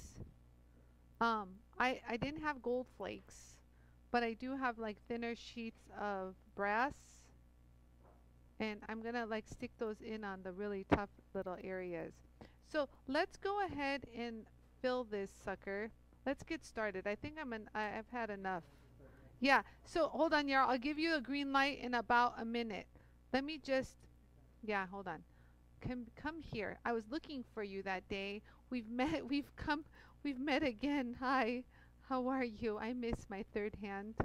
S1: Um, I, I didn't have gold flakes, but I do have like thinner sheets of brass and I'm gonna like stick those in on the really tough little areas. So let's go ahead and fill this sucker. Let's get started. I think I'm an, I, I've had enough. Yeah, so hold on, Yarl. I'll give you a green light in about a minute. Let me just, yeah, hold on. Come, come here. I was looking for you that day. We've met, we've come, we've met again. Hi, how are you? I miss my third hand.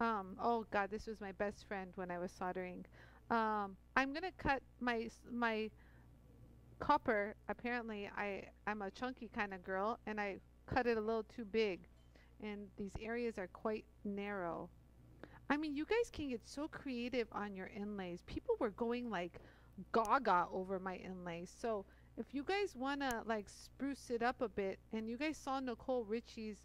S1: Um, oh God, this was my best friend when I was soldering. Um, I'm gonna cut my my copper. Apparently, I I'm a chunky kind of girl, and I cut it a little too big. and these areas are quite narrow. I mean, you guys can get so creative on your inlays. People were going like gaga over my inlays. So if you guys want to like spruce it up a bit, and you guys saw Nicole Richie's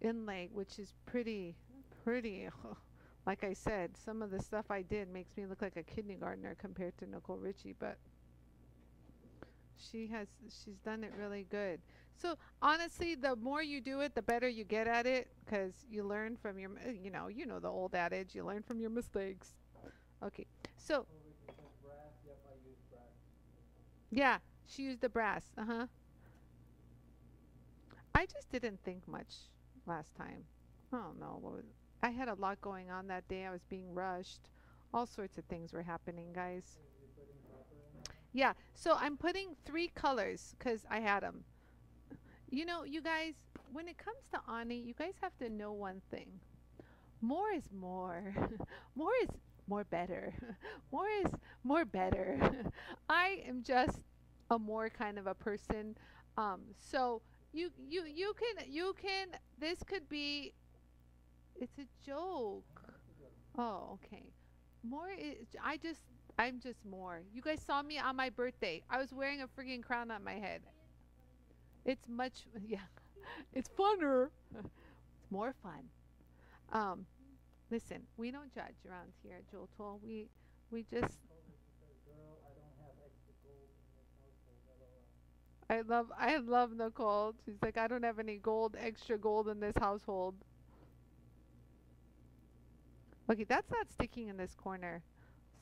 S1: inlay, which is pretty, pretty, like I said, some of the stuff I did makes me look like a kindergartner compared to Nicole Richie, but she has, she's done it really good. So honestly, the more you do it, the better you get at it because you learn from your, you know, you know the old adage, you learn from your mistakes. Okay, so. Yeah, she used the brass. Uh huh. I just didn't think much last time. I don't know. I had a lot going on that day. I was being rushed. All sorts of things were happening, guys. Yeah, so I'm putting three colors because I had them. You know, you guys, when it comes to Anie, you guys have to know one thing. More is more. more is more better. more is more better. I am just a more kind of a person. Um, so you you you can you can this could be it's a joke. Oh, okay. More is I just I'm just more. You guys saw me on my birthday. I was wearing a freaking crown on my head. It's much, yeah, it's funner. it's more fun. Um, listen, we don't judge around here at JoolTool. We, we just. I love, I love Nicole. She's like, I don't have any gold, extra gold in this household. Okay, that's not sticking in this corner.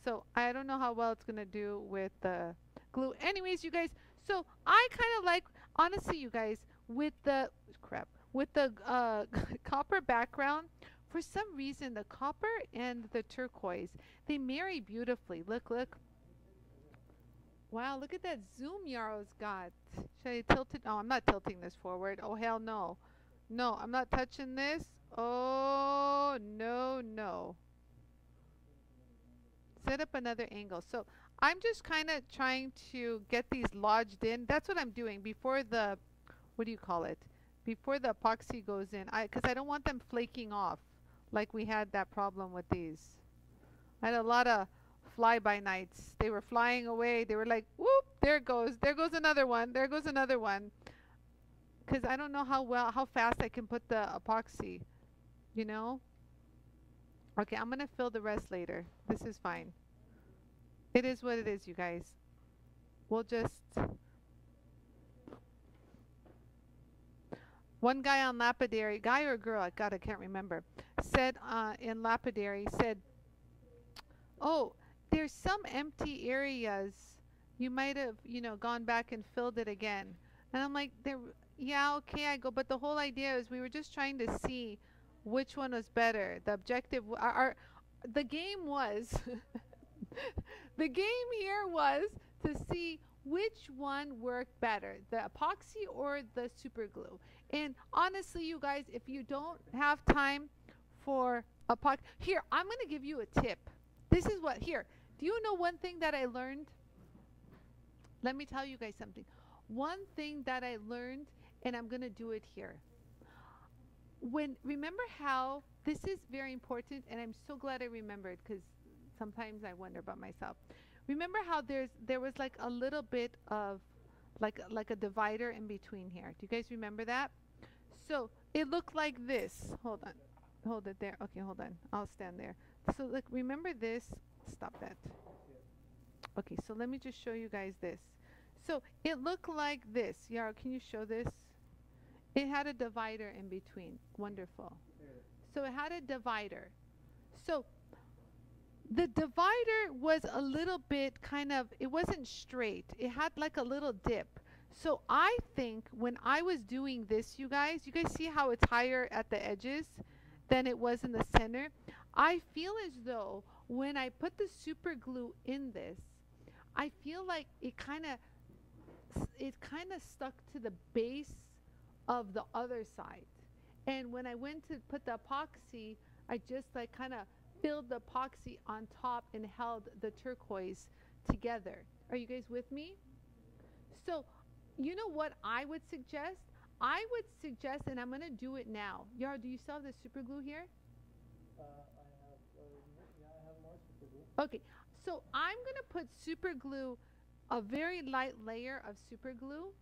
S1: So I don't know how well it's going to do with the glue. Anyways, you guys, so I kind of like honestly, you guys, with the crap, with the uh, copper background, for some reason the copper and the turquoise they marry beautifully. Look, look. Wow, look at that zoom Yarrow's got. Should I tilt it? Oh, I'm not tilting this forward. Oh, hell no. No, I'm not touching this. Oh, no, no. Set up another angle. So I'm just kind of trying to get these lodged in. That's what I'm doing before the, what do you call it? Before the epoxy goes in. I Because I don't want them flaking off like we had that problem with these. I had a lot of fly-by-nights. They were flying away. They were like, whoop, there goes. There goes another one. There goes another one. Because I don't know how well, how fast I can put the epoxy, you know? Okay, I'm going to fill the rest later. This is fine. It is what it is, you guys. We'll just... One guy on Lapidary, guy or girl, I God, I can't remember, said uh, in Lapidary, said, oh, there's some empty areas. You might have, you know, gone back and filled it again. And I'm like, there, yeah, okay, I go. But the whole idea is we were just trying to see which one was better. The objective, our, our the game was the game here was to see which one worked better, the epoxy or the super glue. And honestly, you guys, if you don't have time for epoxy, here, I'm going to give you a tip. This is what, here, do you know one thing that I learned? Let me tell you guys something. One thing that I learned, and I'm going to do it here. When, remember how, this is very important, and I'm so glad I remembered because sometimes I wonder about myself. Remember how there's there was like a little bit of like like a divider in between here. Do you guys remember that? So it looked like this. Hold on. Hold it there. Okay, hold on. I'll stand there. So like remember this. Stop that. Okay, so let me just show you guys this. So it looked like this. Yarrow, can you show this? It had a divider in between. Wonderful. So it had a divider. So the divider was a little bit kind of it wasn't straight it had like a little dip so i think when i was doing this you guys you guys see how it's higher at the edges than it was in the center i feel as though when i put the super glue in this i feel like it kind of it kind of stuck to the base of the other side and when i went to put the epoxy i just like kind of filled the epoxy on top and held the turquoise together. Are you guys with me? So, you know what I would suggest? I would suggest, and I'm gonna do it now. Yarrow, do you still have the super glue here?
S2: Uh, I have, uh, yeah, I have more super glue.
S1: Okay, so I'm gonna put super glue, a very light layer of super glue.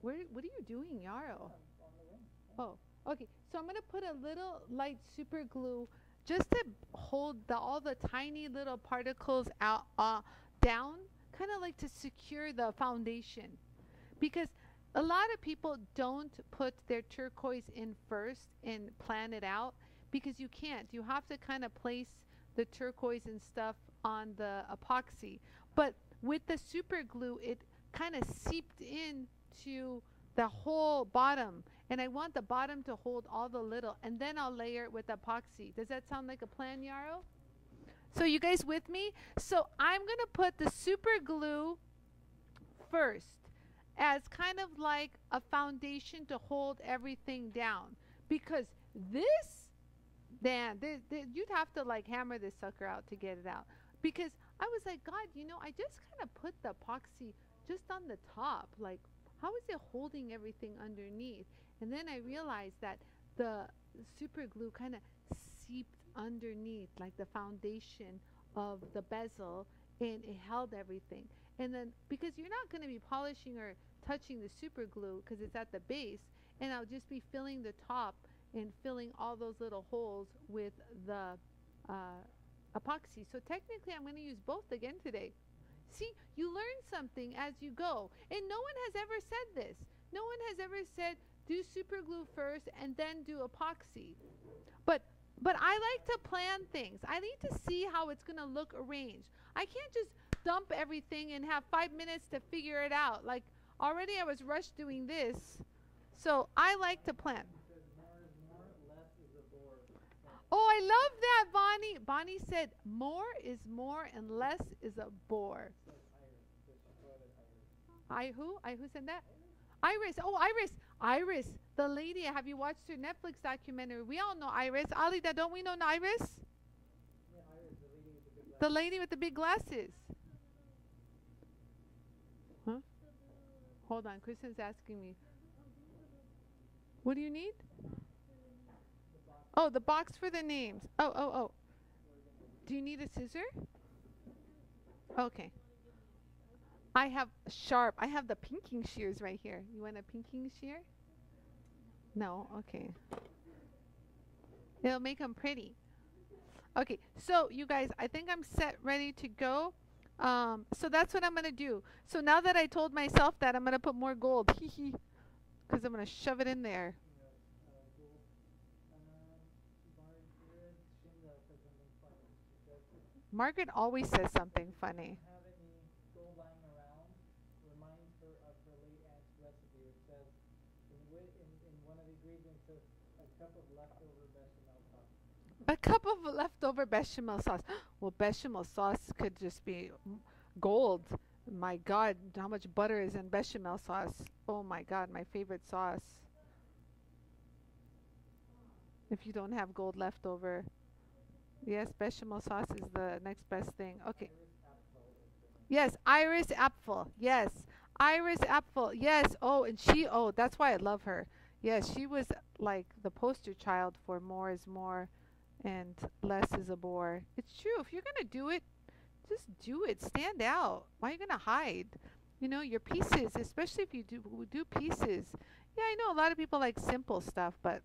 S1: Where, what are you doing, Yarrow?
S2: I'm on the way.
S1: Oh, okay. So I'm gonna put a little light super glue just to hold the all the tiny little particles out uh, down, kind of like to secure the foundation, because a lot of people don't put their turquoise in first and plan it out because you can't. You have to kind of place the turquoise and stuff on the epoxy, but with the super glue, it kind of seeped into the whole bottom and I want the bottom to hold all the little, and then I'll layer it with epoxy. Does that sound like a plan, Yarrow? So you guys with me? So I'm going to put the super glue first as kind of like a foundation to hold everything down. Because this, man, th- th- you'd have to like hammer this sucker out to get it out. Because I was like, God, you know, I just kind of put the epoxy just on the top. Like, how is it holding everything underneath? And then I realized that the super glue kind of seeped underneath, like the foundation of the bezel, and it held everything. And then, because you're not going to be polishing or touching the super glue because it's at the base, and I'll just be filling the top and filling all those little holes with the uh, epoxy. So technically, I'm going to use both again today. See, you learn something as you go. And no one has ever said this. No one has ever said do super glue first and then do epoxy. But but I like to plan things. I need to see how it's going to look arranged. I can't just dump everything and have 5 minutes to figure it out. Like already I was rushed doing this. So I like to plan.
S2: Because more is more, less is a bore.
S1: Oh, I love that, Bonnie. Bonnie said more is more and less is a bore. I who? I who said that? Iris. Oh, Iris. Iris, the lady. Have you watched her Netflix documentary? We all know Iris. Alida, don't we know Iris?
S2: Yeah, Iris, the lady with the big
S1: The lady with the big glasses. Huh? Hold on. Kristen's asking me. What do you need? Oh, the box for the names. Oh, oh, oh. Do you need a scissor? Okay. I have sharp. I have the pinking shears right here. You want a pinking shear? No. Okay. It'll make them pretty. Okay, so you guys, I think I'm set, ready to go. Um, so that's what I'm gonna do. So now that I told myself that, I'm gonna put more gold, hee hee, because I'm gonna shove it in there.
S2: Uh, cool. Um, Margaret Shinda said something funny. She said,
S1: Margaret always says something funny.
S2: have any gold lying around reminds her of her late aunt's recipe. It says, in, wi- in, in one always says something cup of leftover bechamel sauce.
S1: A cup of leftover bechamel sauce. Well, bechamel sauce could just be gold. My God, how much butter is in bechamel sauce? Oh my God, my favorite sauce. If you don't have gold left over. Yes, bechamel sauce is the next best thing. Okay. Yes, Iris Apfel. Yes. Iris Apfel. Yes. Oh, and she, oh, that's why I love her. Yes, she was like the poster child for more is more and less is a bore. It's true. If you're to do it, just do it. Stand out. Why are you to hide? You know, your pieces, especially if you do do pieces. Yeah, I know a lot of people like simple stuff, but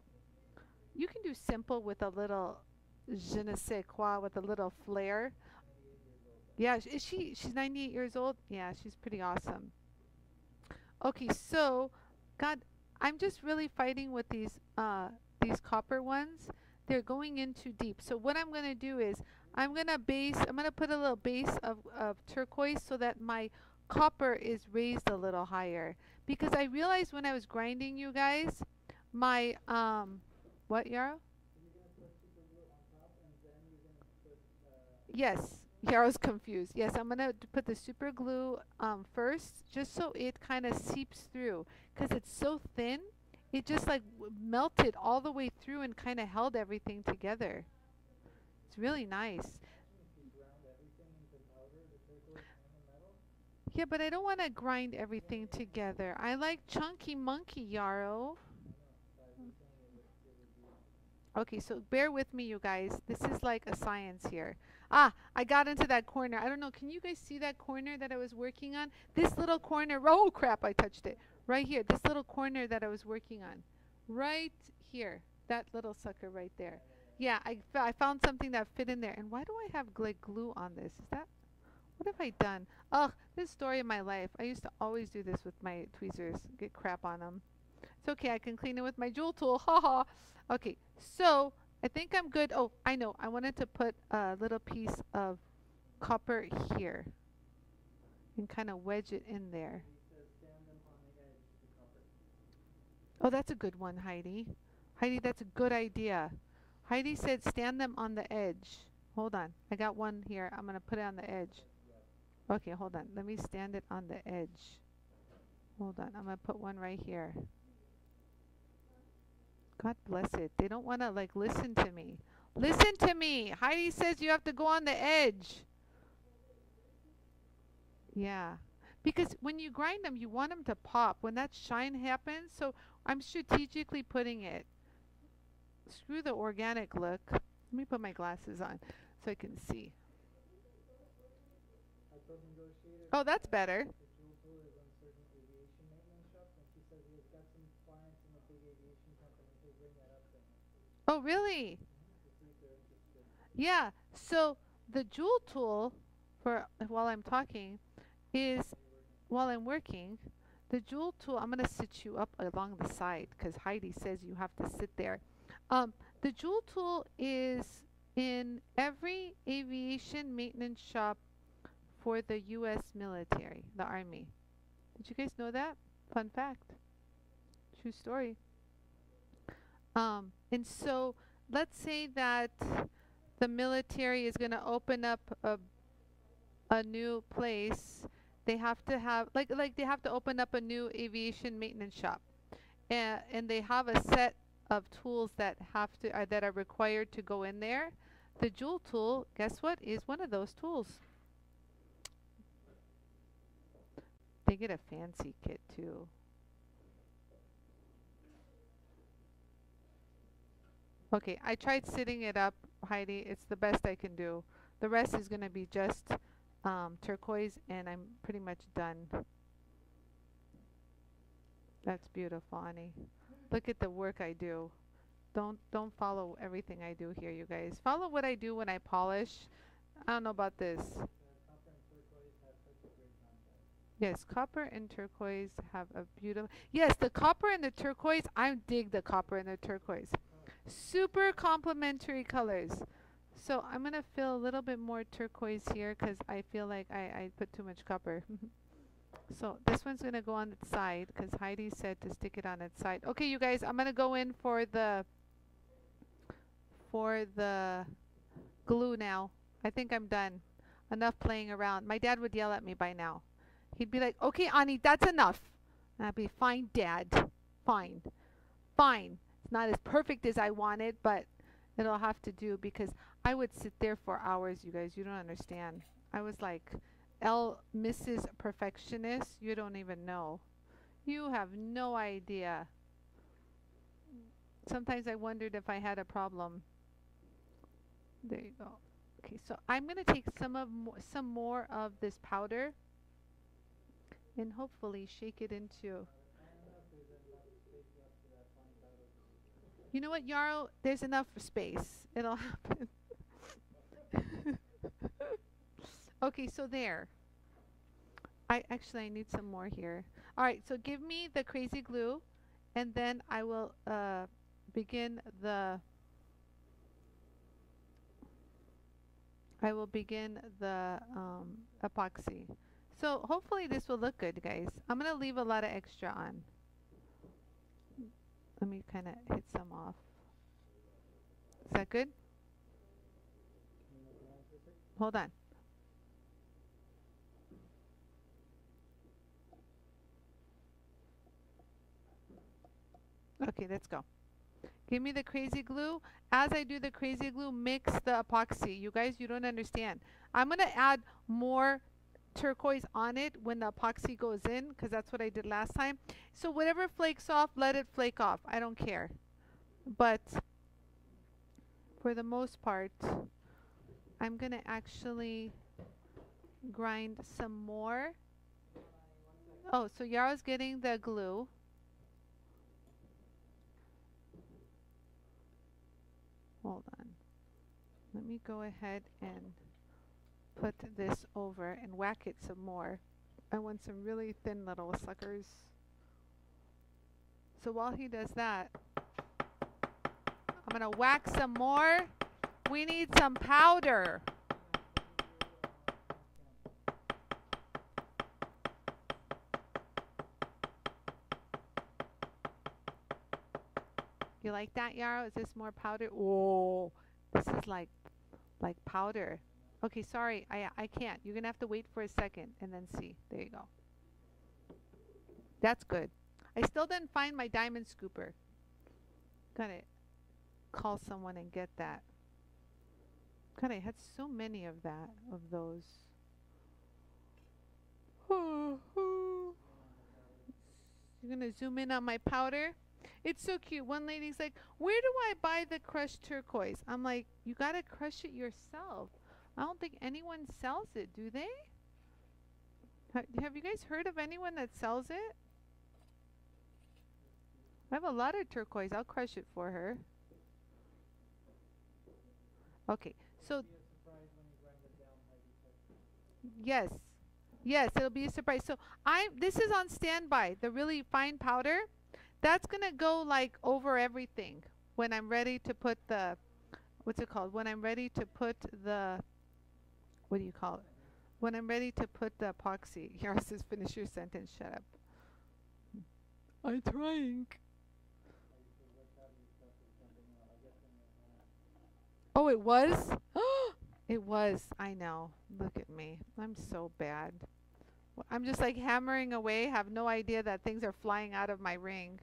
S1: you can do simple with a little je ne sais quoi, with a little flair. Yeah, is she? She's 98 years old. Yeah, she's pretty awesome. Okay, so, God, I'm just really fighting with these uh these copper ones. They're going in too deep. So what I'm gonna do is I'm gonna base. I'm gonna put a little base of of turquoise so that my copper is raised a little higher. Because I realized when I was grinding, you guys, my um, what Yarrow? Yes, Yarrow's confused. Yes, I'm gonna put the super glue um first, just so it kind of seeps through. Cause it's so thin, it just like melted all the way through and kind of held everything together. It's really nice. Yeah, but I don't want to grind everything together. I like chunky monkey, Yarrow. Okay, so bear with me, you guys. This is like a science here. Ah, I got into that corner. I don't know. Can you guys see that corner that I was working on? This little corner. Oh, crap. I touched it. Right here. This little corner that I was working on. Right here. That little sucker right there. Yeah, I, I found something that fit in there. And why do I have like glue on this? Is that... What have I done? Oh, this story of my life. I used to always do this with my tweezers. Get crap on them. It's okay. I can clean it with my JoolTool. Ha ha. Okay, so I think I'm good. Oh, I know. I wanted to put a little piece of copper here and kind of wedge it in there. Oh, that's a good one, Heidi. Heidi, that's a good idea. Heidi said stand them on the edge. Hold on. I got one here. I'm going to put it on the edge. Okay, hold on. Let me stand it on the edge. Hold on. I'm going to put one right here. God bless it. They don't want to like listen to me. Listen to me. Heidi says you have to go on the edge. Yeah. Because when you grind them, you want them to pop. When that shine happens, so I'm strategically putting it. Screw the organic look. Let me put my glasses on so I can see. Oh, that's better. Oh, really? Yeah. So the JoolTool for while I'm talking is while I'm working, the jewel tool, I'm going to sit you up along the side because Heidi says you have to sit there. Um, the JoolTool is in every aviation maintenance shop for the U.S. military, the Army. Did you guys know that? Fun fact. True story. Um, and so let's say that the military is going to open up a, a new place. They have to have like like they have to open up a new aviation maintenance shop, and and they have a set of tools that have to uh, that are required to go in there. The JoolTool, guess what, is one of those tools. They get a fancy kit too. Okay, I tried sitting it up, Heidi. It's the best I can do. The rest is going to be just um, turquoise, and I'm pretty much done. That's beautiful, Anie. Look at the work I do. Don't don't follow everything I do here, you guys. Follow what I do when I polish. I don't know about this. Yes, copper and turquoise have a beautiful. Yes, the copper and the turquoise. I dig the copper and the turquoise. Super complementary colors. So I'm going to fill a little bit more turquoise here because I feel like I, I put too much copper. so this one's going to go on its side because Heidi said to stick it on its side. Okay, you guys, I'm going to go in for the for the glue now. I think I'm done. Enough playing around. My dad would yell at me by now. He'd be like, okay, Anie, that's enough. And I'd be, fine, Dad. Fine. Fine not as perfect as I wanted, but it'll have to do because I would sit there for hours, you guys. You don't understand. I was like, L Mrs. Perfectionist, you don't even know. You have no idea. Sometimes I wondered if I had a problem. There you go. Okay, so I'm going to take some of mo some more of this powder and hopefully shake it into You know what, Yarrow? There's enough space. It'll happen. okay, so there. I actually I need some more here. All right, so give me the crazy glue, and then I will uh, begin the. I will begin the um, epoxy. So hopefully this will look good, guys. I'm gonna leave a lot of extra on. Let me kind of hit some off. Is that good? Hold on. Okay, let's go. Give me the crazy glue. As I do the crazy glue, mix the epoxy. You guys, you don't understand. I'm going to add more turquoise on it when the epoxy goes in because that's what I did last time. So whatever flakes off, let it flake off. I don't care. But for the most part, I'm going to actually grind some more. Oh, so Yarrow's getting the glue. Hold on. Let me go ahead and put this over and whack it some more. I want some really thin little suckers. So while he does that, I'm going to whack some more. We need some powder. You like that, Yarrow? Is this more powder? Oh, this is like, like powder. Okay, sorry, I I can't. You're gonna have to wait for a second and then see. There you go. That's good. I still didn't find my diamond scooper. Gotta call someone and get that. God, I had so many of that, of those. You're gonna zoom in on my powder. It's so cute. One lady's like, "Where do I buy the crushed turquoise?" I'm like, "You gotta crush it yourself." I don't think anyone sells it, do they? Ha have you guys heard of anyone that sells it? I have a lot of turquoise. I'll crush it for her. Okay, so yes, yes, it'll be a surprise. So I this is on standby. The really fine powder, that's gonna go like over everything when I'm ready to put the what's it called? When I'm ready to put the what do you call it? When I'm ready to put the epoxy. Here says finish your sentence, shut up. I'm trying. Oh, it was? it was. I know. Look at me. I'm so bad. I'm just like hammering away, have no idea that things are flying out of my ring.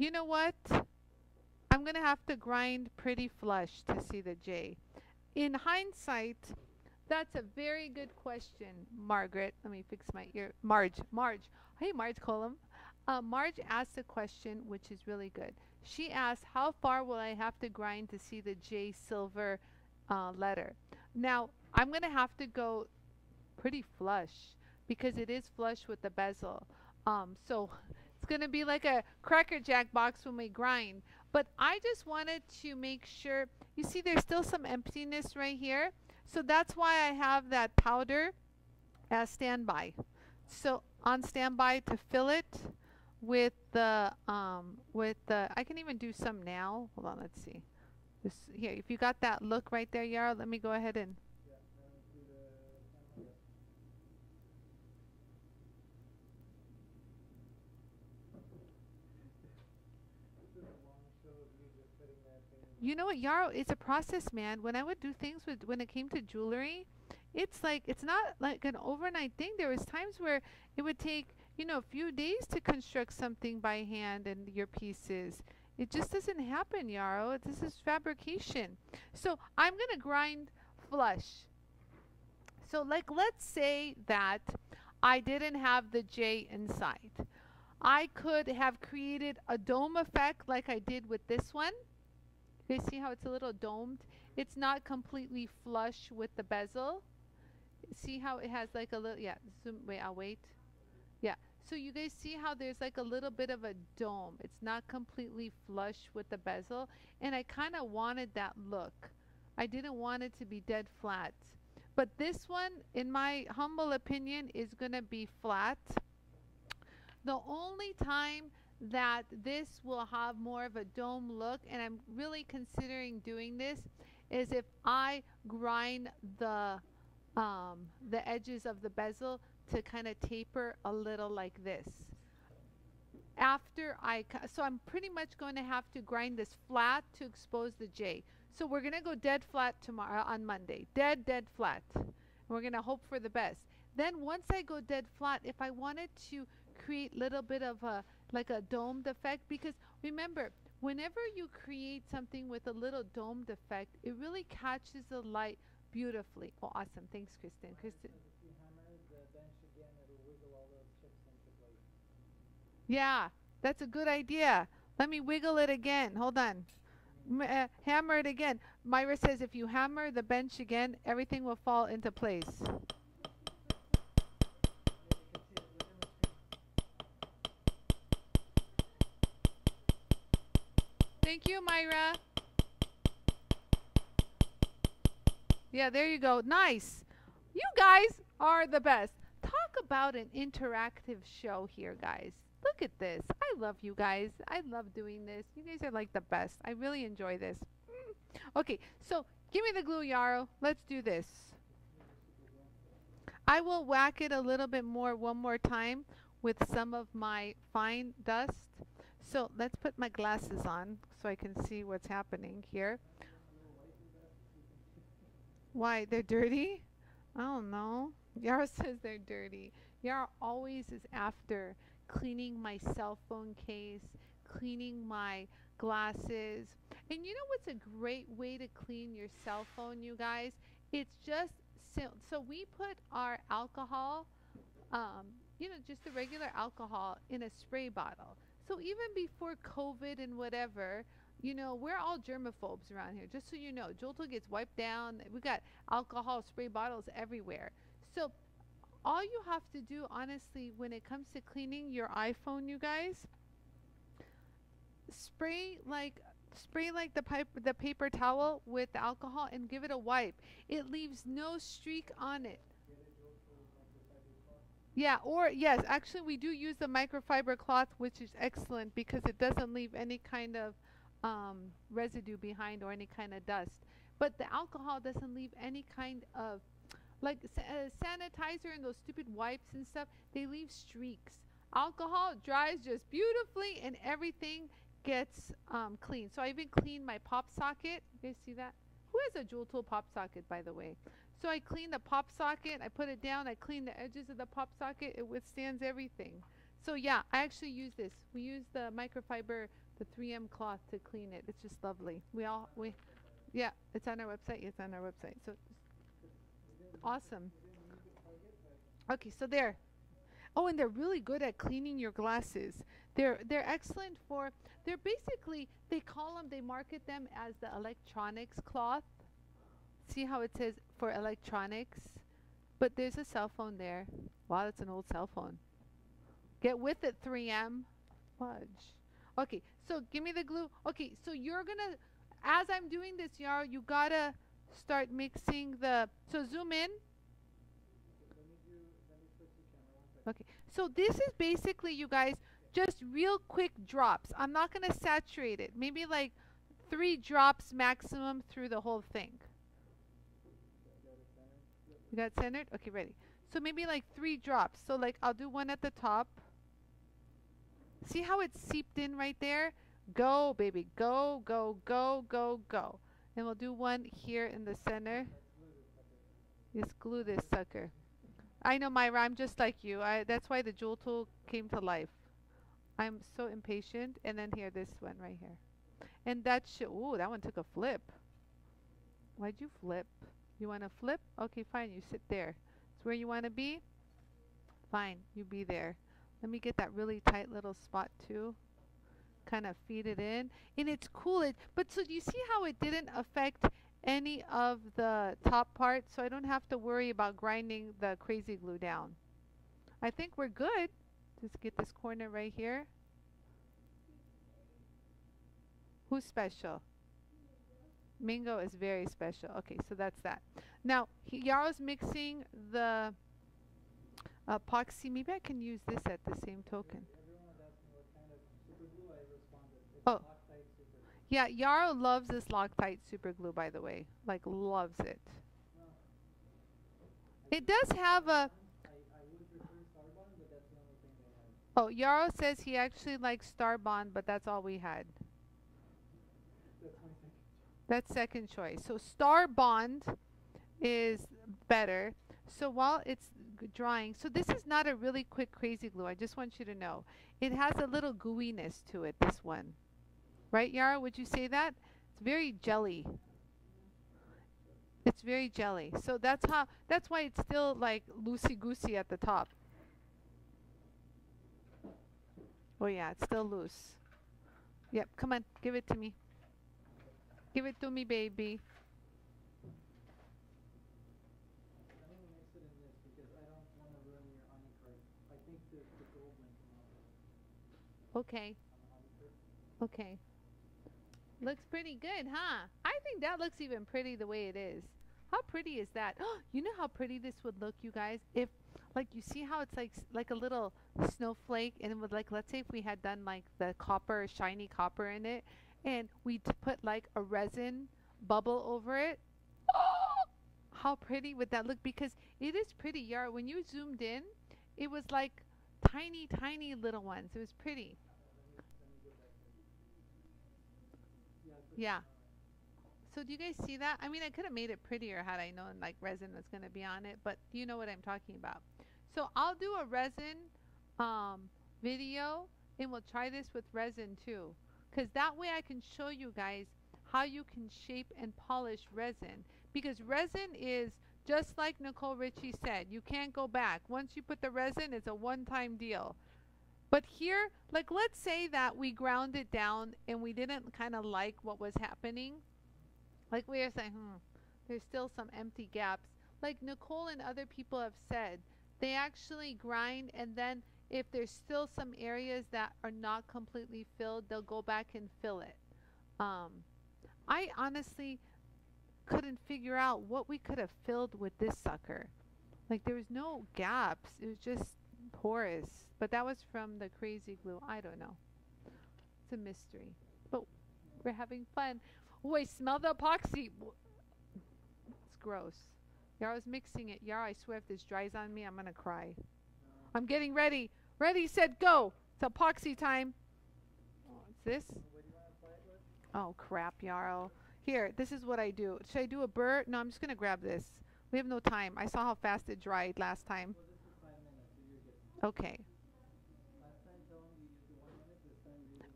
S1: You know what? I'm going to have to grind pretty flush to see the J. In hindsight, that's a very good question, Margaret. Let me fix my ear. Marge. Marge. Hey, Marge Colum. Uh, Marge asked a question which is really good. She asked, how far will I have to grind to see the J silver uh, letter? Now, I'm going to have to go pretty flush because it is flush with the bezel. Um, so going to be like a Cracker Jack box when we grind. But I just wanted to make sure, you see there's still some emptiness right here. So that's why I have that powder as standby. So on standby to fill it with the, um, with the, I can even do some now. Hold on, let's see. This, here, if you got that look right there, Yarrow, let me go ahead and You know what, Yarrow? It's a process, man. When I would do things with, when it came to jewelry, it's like it's not like an overnight thing. There was times where it would take, you know, a few days to construct something by hand and your pieces. It just doesn't happen, Yarrow. This is fabrication. So I'm gonna grind flush. So like, let's say that I didn't have the J inside. I could have created a dome effect like I did with this one you see how it's a little domed? It's not completely flush with the bezel. See how it has like a little, yeah, zoom, wait, I'll wait. Yeah, so you guys see how there's like a little bit of a dome. It's not completely flush with the bezel. And I kind of wanted that look. I didn't want it to be dead flat. But this one, in my humble opinion, is going to be flat. The only time that this will have more of a dome look and I'm really considering doing this is if I grind the um, the edges of the bezel to kind of taper a little like this. After I so I'm pretty much going to have to grind this flat to expose the J. So we're gonna go dead flat tomorrow on Monday. Dead dead flat. We're gonna hope for the best. Then once I go dead flat if I wanted to create a little bit of a like a domed effect because remember, whenever you create something with a little domed effect, it really catches the light beautifully. Oh, awesome. Thanks, Kristen. Kristen.
S2: Because if you hammer the bench again, it'll wiggle all those chips into place.
S1: Yeah, that's a good idea. Let me wiggle it again. Hold on. M- uh, hammer it again. Myra says if you hammer the bench again, everything will fall into place. Thank you, Myra. Yeah, there you go. Nice. You guys are the best. Talk about an interactive show here, guys. Look at this. I love you guys. I love doing this. You guys are like the best. I really enjoy this. Mm. Okay, so give me the glue, Yarrow. Let's do this. I will whack it a little bit more one more time with some of my fine dust. So let's put my glasses on so I can see what's happening here. Why? They're dirty? I don't know. Yarrow says they're dirty. Yarrow always is after cleaning my cell phone case, cleaning my glasses. And you know what's a great way to clean your cell phone, you guys? It's just sil- so we put our alcohol, um, you know, just the regular alcohol in a spray bottle. So even before COVID and whatever, you know, we're all germaphobes around here. Just so you know, JoolTool gets wiped down. We got alcohol spray bottles everywhere. So all you have to do, honestly, when it comes to cleaning your iPhone, you guys, spray like spray like the pipe the paper towel with the alcohol and give it a wipe. It leaves no streak on it. Yeah, or yes, actually we do use the microfiber cloth, which is excellent because it doesn't leave any kind of um, residue behind or any kind of dust. But the alcohol doesn't leave any kind of like sa- uh, sanitizer and those stupid wipes and stuff. They leave streaks. Alcohol dries just beautifully and everything gets um, clean. So I even cleaned my pop socket. You guys see that? Who has a JoolTool pop socket, by the way? So I clean the pop socket. I put it down. I clean the edges of the pop socket. It withstands everything. So yeah, I actually use this. We use the microfiber, the 3M cloth to clean it. It's just lovely. We all we, yeah, it's on our website. It's on our website. So awesome. Okay, so there. Oh, and they're really good at cleaning your glasses. They're they're excellent for. They're basically they call them. They market them as the electronics cloth. See how it says for electronics, but there's a cell phone there. Wow, that's an old cell phone. Get with it, 3M. Fudge. Okay, so give me the glue. Okay, so you're gonna, as I'm doing this, Yarrow, you gotta start mixing the. So zoom in. Okay, so this is basically, you guys, just real quick drops. I'm not gonna saturate it. Maybe like three drops maximum through the whole thing.
S2: Centered.
S1: Got centered? Okay, ready. So maybe like three drops. So like I'll do one at the top. See how it's seeped in right there? Go, baby. Go, go, go, go, go. And we'll do one here in the center. Just glue this sucker. I know, Myra. I'm just like you. I, that's why the JoolTool came to life. I'm so impatient. And then here, this one right here. And that should. Ooh, that one took a flip. Why'd you flip? You want to flip? Okay, fine. You sit there. It's where you want to be? Fine. You be there. Let me get that really tight little spot too. Kind of feed it in. And it's cool. It, but so you see how it didn't affect any of the top part? So I don't have to worry about grinding the crazy glue down. I think we're good. Just get this corner right here. Who's special? Mingo is very special. Okay, so that's that. Now, he- Yarrow's mixing the uh, epoxy. Maybe I can use this at the same token. Oh. Yeah, Yarrow loves this Loctite super glue, by the way. Like, loves it. It does have a. Oh, Yarrow says he actually likes Starbond, but that's all we had.
S2: That's second.
S1: Choice. So Starbond is better. So while it's drying, so this is not a really quick crazy glue. I just want you to know. It has a little gooiness to it, this one. Right, Yarrow? Would you say that? It's very jelly. It's very jelly. So that's how that's why it's still like loosey goosey at the top. Oh yeah, it's still loose. Yep, come on, give it to me. Give it to me, baby. Okay, okay. Looks pretty good, huh? I think that looks even pretty the way it is. How pretty is that? you know how pretty this would look, you guys? If like you see how it's like like a little snowflake and it would like let's say if we had done like the copper shiny copper in it and we put like a resin bubble over it. how pretty would that look? Because it is pretty, Yarrow. When you zoomed in, it was like tiny, tiny little ones. It was pretty.
S2: Yeah,
S1: Yeah. So do you guys see that? I mean, I could have made it prettier had I known like resin was going to be on it, but you know what I'm talking about. So I'll do a resin um, video and we'll try this with resin too. Because that way I can show you guys how you can shape and polish resin. Because resin is just like Nicole Richie said, you can't go back. Once you put the resin, it's a one time deal. But here, like let's say that we ground it down and we didn't kind of like what was happening. Like we are saying, hmm, there's still some empty gaps. Like Nicole and other people have said, they actually grind and then if there's still some areas that are not completely filled, they'll go back and fill it. Um, I honestly couldn't figure out what we could have filled with this sucker. Like there was no gaps. It was just porous. But that was from the crazy glue. I don't know. It's a mystery. But we're having fun. Oh, I smell the epoxy. It's gross. Yarrow's mixing it. Yarrow, I swear if this dries on me, I'm going to cry. I'm getting ready. Ready, set, go. It's epoxy time. It's this? Oh, crap, Yarrow. Here, this is what I do. Should I do a burr? No, I'm just going to grab this. We have no time. I saw how fast it dried last time. Okay.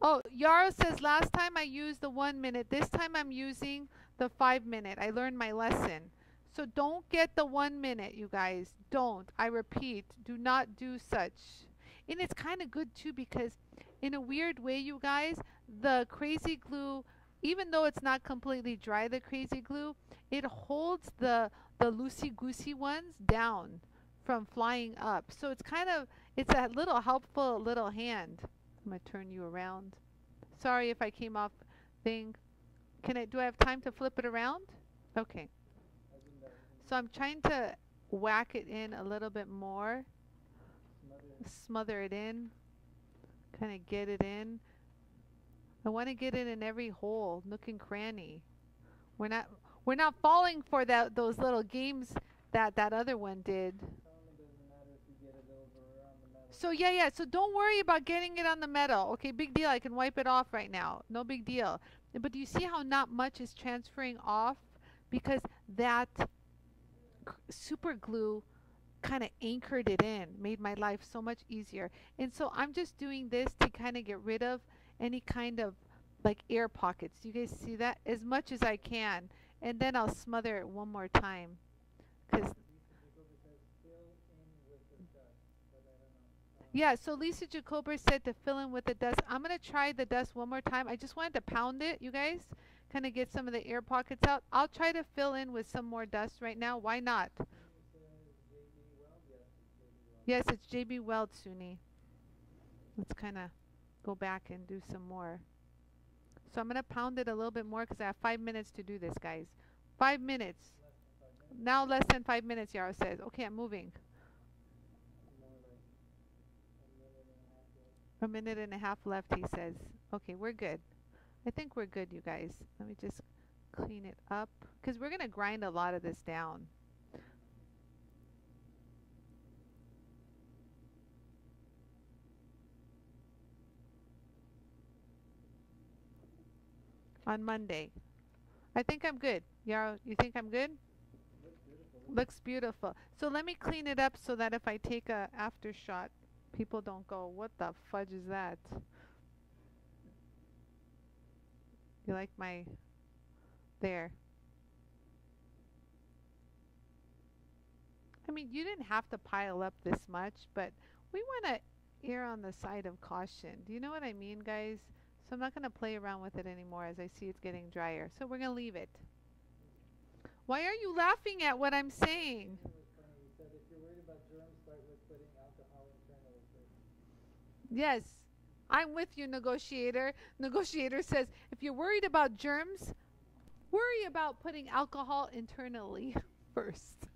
S1: Oh, Yarrow says last time I used the one minute. This time I'm using the five minute. I learned my lesson. So don't get the one minute, you guys. Don't. I repeat, do not do such. And it's kind of good too because, in a weird way, you guys, the crazy glue, even though it's not completely dry, the crazy glue, it holds the the loosey goosey ones down from flying up. So it's kind of it's a little helpful little hand. I'm gonna turn you around. Sorry if I came off thing. Can I do I have time to flip it around? Okay. So I'm trying to whack it in a little bit more.
S2: Smother it.
S1: in, kind of get it in. I want to get it in every hole, nook and cranny. We're not we're not falling for that those little games that that other one did. So yeah, yeah. So don't worry about getting it on the metal. Okay, big deal. I can wipe it off right now. No big deal. But do you see how not much is transferring off because that super glue kind of anchored it in, made my life so much easier. And so I'm just doing this to kind of get rid of any kind of like air pockets. You guys see that? As much as I can. And then I'll smother it one more time.
S2: Uh,
S1: Yeah, so Lisa Jacober said to fill in with the dust. I'm going to try the dust one more time. I just wanted to pound it, you guys, kind of get some of the air pockets out. I'll try to fill in with some more dust right now. Why not?
S2: Yes, it's JB Weld.
S1: Suni. Let's kind of go back and do some more. So I'm going to pound it a little bit more because I have five minutes to do this, guys. Five minutes.
S2: Less five minutes,
S1: Now less than five minutes, Yarrow says. Okay, I'm moving.
S2: more like a minute and a half left.
S1: A minute and a half left, he says. Okay, we're good. I think we're good, you guys. Let me just clean it up because we're going to grind a lot of this down. On Monday. I think I'm good. Yarrow, you think I'm good?
S2: Looks beautiful.
S1: Looks beautiful. So let me clean it up so that if I take a after shot, people don't go, "What the fudge is that?" You like my there. I mean, you didn't have to pile up this much, but we want to err on the side of caution. Do you know what I mean, guys? So I'm not going to play around with it anymore as I see it's getting drier. So we're going to leave it. Why are you laughing at what I'm saying?
S2: It was funny. He said if you're worried about germs, start with putting alcohol internally first.
S1: Yes, I'm with you, negotiator. Negotiator says if you're worried about germs, worry about putting alcohol internally first.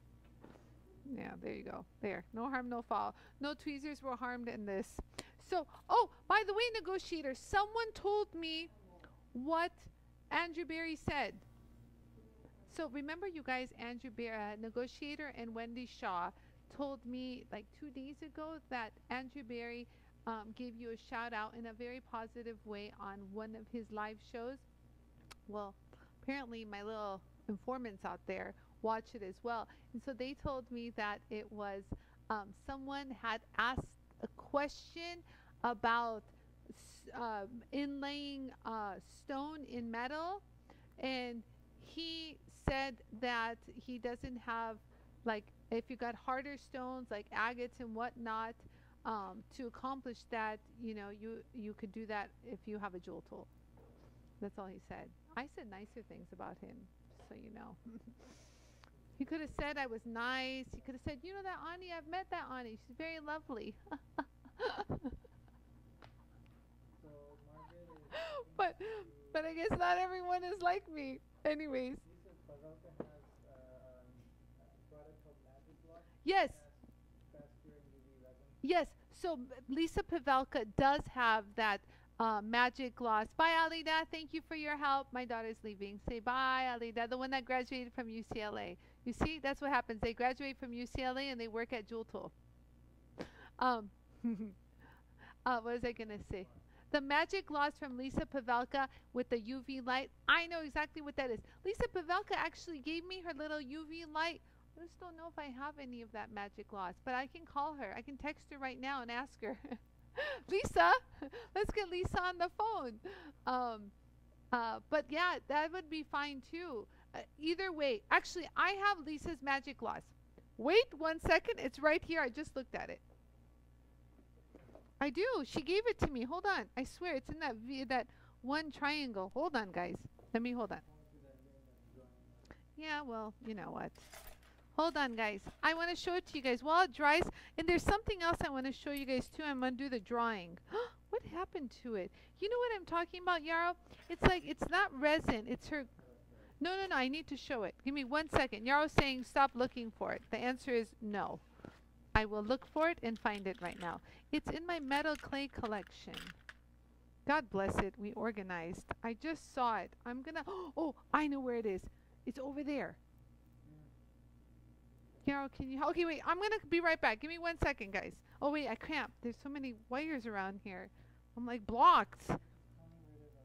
S1: Yeah, there you go. There. No harm, no foul. No tweezers were harmed in this. So, oh, by the way, negotiator, someone told me what Andrew Barry said. So remember, you guys, Andrew Barry, uh, negotiator, and Wendy Shaw told me like two days ago that Andrew Barry um, gave you a shout out in a very positive way on one of his live shows. Well, apparently, my little informants out there watch it as well. And so they told me that it was um, someone had asked a question about uh, inlaying uh, stone in metal, and he said that he doesn't have like if you got harder stones like agates and whatnot um, to accomplish that you know you you could do that if you have a JoolTool. That's all he said. I said nicer things about him so you know. He could have said i was nice. He could have said you know that Anie? I've met that Anie. She's very lovely
S2: So Margaret is looking
S1: but but i guess not everyone is like me anyways yes. Yes. So Lisa Pavelka does have that uh, magic gloss. Bye, Alida. Thank you for your help. My daughter's leaving. Say bye, Alida, the one that graduated from UCLA. You see, that's what happens. They graduate from UCLA and they work at JoolTool. Um, uh, what was I going to say? The magic gloss from Lisa Pavelka with the UV light. I know exactly what that is. Lisa Pavelka actually gave me her little UV light I just don't know if I have any of that magic gloss, but I can call her. I can text her right now and ask her. Lisa, let's get Lisa on the phone. Um, uh, but yeah, that would be fine too. Uh, either way, actually, I have Lisa's magic gloss. Wait one second. It's right here. I just looked at it. I do. She gave it to me. Hold on. I swear it's in that v- that one triangle. Hold on, guys. Let me hold on. Yeah, well, you know what. Hold on, guys. I want to show it to you guys while it dries. And there's something else I want to show you guys too. I'm going to do the drawing. what happened to it? You know what I'm talking about, Yarrow? It's like it's not resin. It's her. No, no, no. I need to show it. Give me one second. Yarrow's saying stop looking for it. The answer is no. I will look for it and find it right now. It's in my metal clay collection. God bless it. We organized. I just saw it. I'm gonna. Oh, I know where it is. It's over there. Yarrow, can you? Okay, wait. I'm gonna be right back. Give me one second, guys. Oh wait, I can't. There's so many wires around here. I'm like blocked.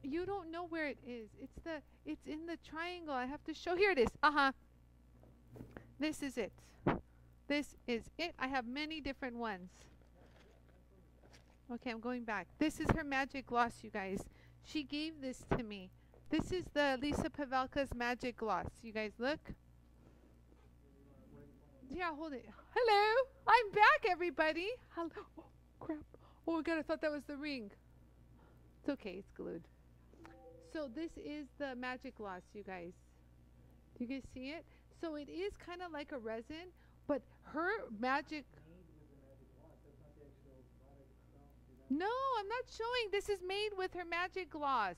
S1: You don't know where it is. It's the. It's in the triangle. I have to show. Here it is. Uh huh. This is it. This is it. I have many different ones. Okay, I'm going back. This is her magic gloss, you guys. She gave this to me. This is the Lisa Pavelka's magic gloss. You guys look. Yeah, hold it. Hello, I'm back, everybody. Hello. Oh, crap. Oh my god, I thought that was the ring. It's okay, it's glued. So this is the magic gloss, you guys. Do you guys see it? So it is kind of like a resin, but her magic. No, I'm not showing. This is made with her magic gloss.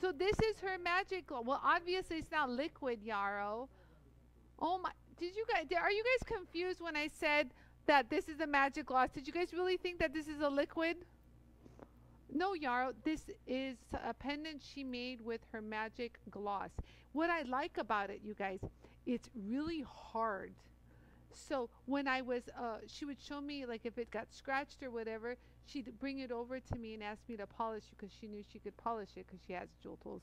S1: So this is her magic gloss. Well, obviously it's not liquid, Yarrow. Oh my! Did you guys? Are you guys confused when I said that this is a magic gloss? Did you guys really think that this is a liquid? No, Yarrow. This is a pendant she made with her magic gloss. What I like about it, you guys, it's really hard. So when I was, uh, she would show me like if it got scratched or whatever, she'd bring it over to me and ask me to polish it because she knew she could polish it because she has JoolTools.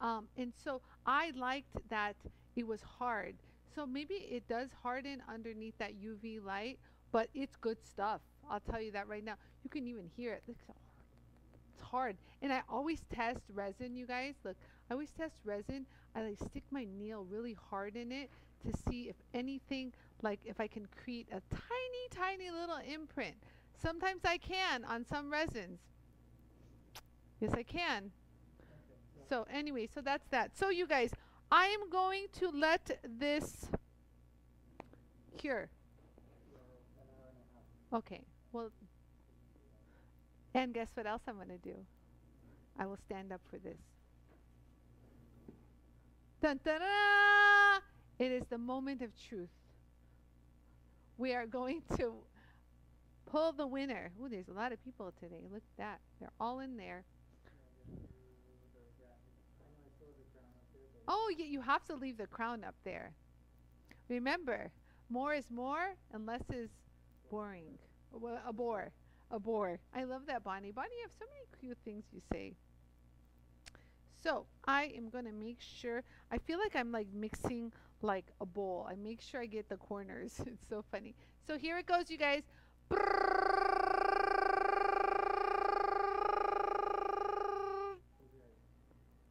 S1: Um, and so I liked that it was hard. So maybe it does harden underneath that UV light, but it's good stuff. I'll tell you that right now. You can even hear it. It's hard. And I always test resin, you guys. Look, I always test resin. I like stick my nail really hard in it to see if anything, like if I can create a tiny, tiny little imprint. Sometimes I can on some resins. Yes, I can. So anyway, so that's that. So you guys, I am going to let this cure. Okay. Well, and guess what else I'm going to do? I will stand up for this. Dun, dun, dun, It is the moment of truth. We are going to pull the winner. Ooh, there's a lot of people today. Look at that. They're all in there. Oh, yeah, you have to leave the crown up there. Remember, more is more and less is boring. Well, a bore. A bore. I love that, Bonnie. Bonnie, you have so many cute things you say. So, I am going to make sure. I feel like I'm like mixing like a bowl. I make sure I get the corners. it's so funny. So, here it goes, you guys.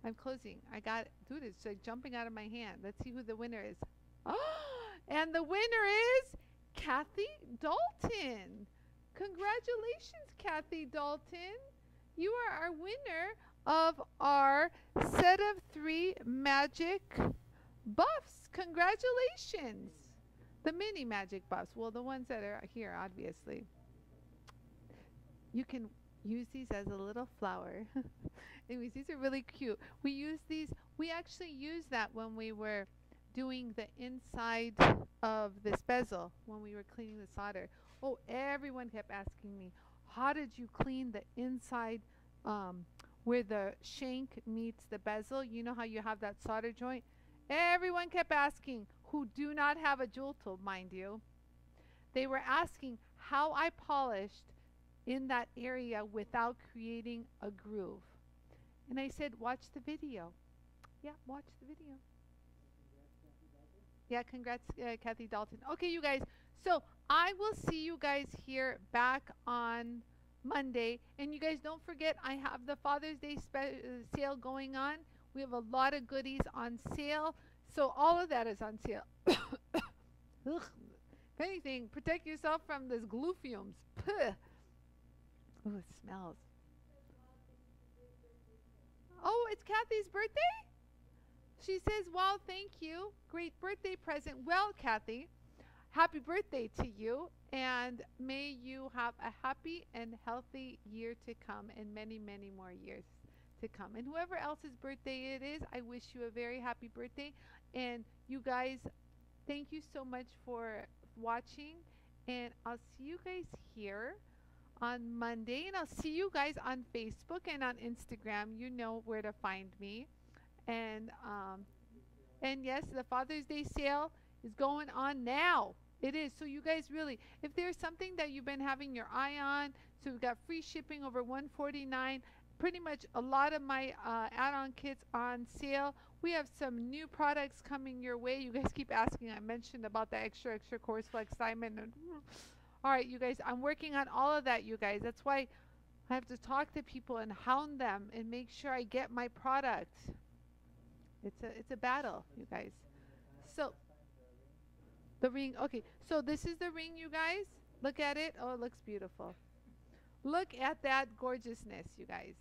S1: I'm closing. I got dude, it's like jumping out of my hand. Let's see who the winner is. and the winner is Kathy Dalton. Congratulations, Kathy Dalton. You are our winner of our set of three magic buffs. Congratulations. The mini magic buffs. Well, the ones that are here, obviously. You can use these as a little flower. Anyways, these are really cute. We use these, we actually used that when we were doing the inside of this bezel, when we were cleaning the solder. Oh, everyone kept asking me, how did you clean the inside um, where the shank meets the bezel? You know how you have that solder joint? Everyone kept asking, who do not have a JoolTool, mind you. They were asking how I polished in that area without creating a groove. And I said, watch the video. Yeah, watch the video. Yeah, congrats, uh, Kathy Dalton. Okay, you guys. So I will see you guys here back on Monday. And you guys don't forget, I have the Father's Day uh, sale going on. We have a lot of goodies on sale. So all of that is on sale. If anything, protect yourself from this glue fumes. Puh. Oh, it smells. Oh, it's Kathy's birthday? She says, Well, thank you. Great birthday present. Well, Kathy, happy birthday to you. And may you have a happy and healthy year to come and many, many more years to come. And whoever else's birthday it is, I wish you a very happy birthday. And you guys, thank you so much for watching. And I'll see you guys here on Monday. And I'll see you guys on Facebook and on Instagram. You know where to find me. And um, and yes, the Father's Day sale is going on now. It is. So you guys really, if there's something that you've been having your eye on, so we've got free shipping over 149. Pretty much a lot of my uh, add-on kits on sale. We have some new products coming your way. You guys keep asking. I mentioned about the extra extra coarse flex diamond. All right, you guys, I'm working on all of that. You guys, that's why I have to talk to people and hound them and make sure I get my product. It's a it's a battle, you guys. So the ring. Okay, so this is the ring, you guys. Look at it. Oh, it looks beautiful. Look at that gorgeousness, you guys.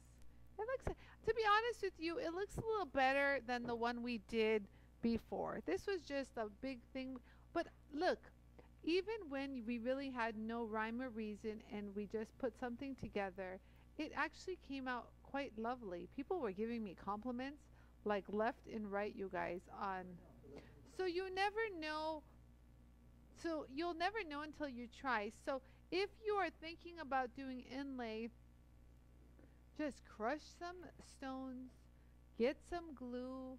S1: It looks. To be honest with you, it looks a little better than the one we did before. This was just a big thing. But look, even when we really had no rhyme or reason and we just put something together, it actually came out quite lovely. People were giving me compliments like left and right, you guys, on. So you never know. So you'll never know until you try. So if you are thinking about doing inlay, just crush some stones, get some glue,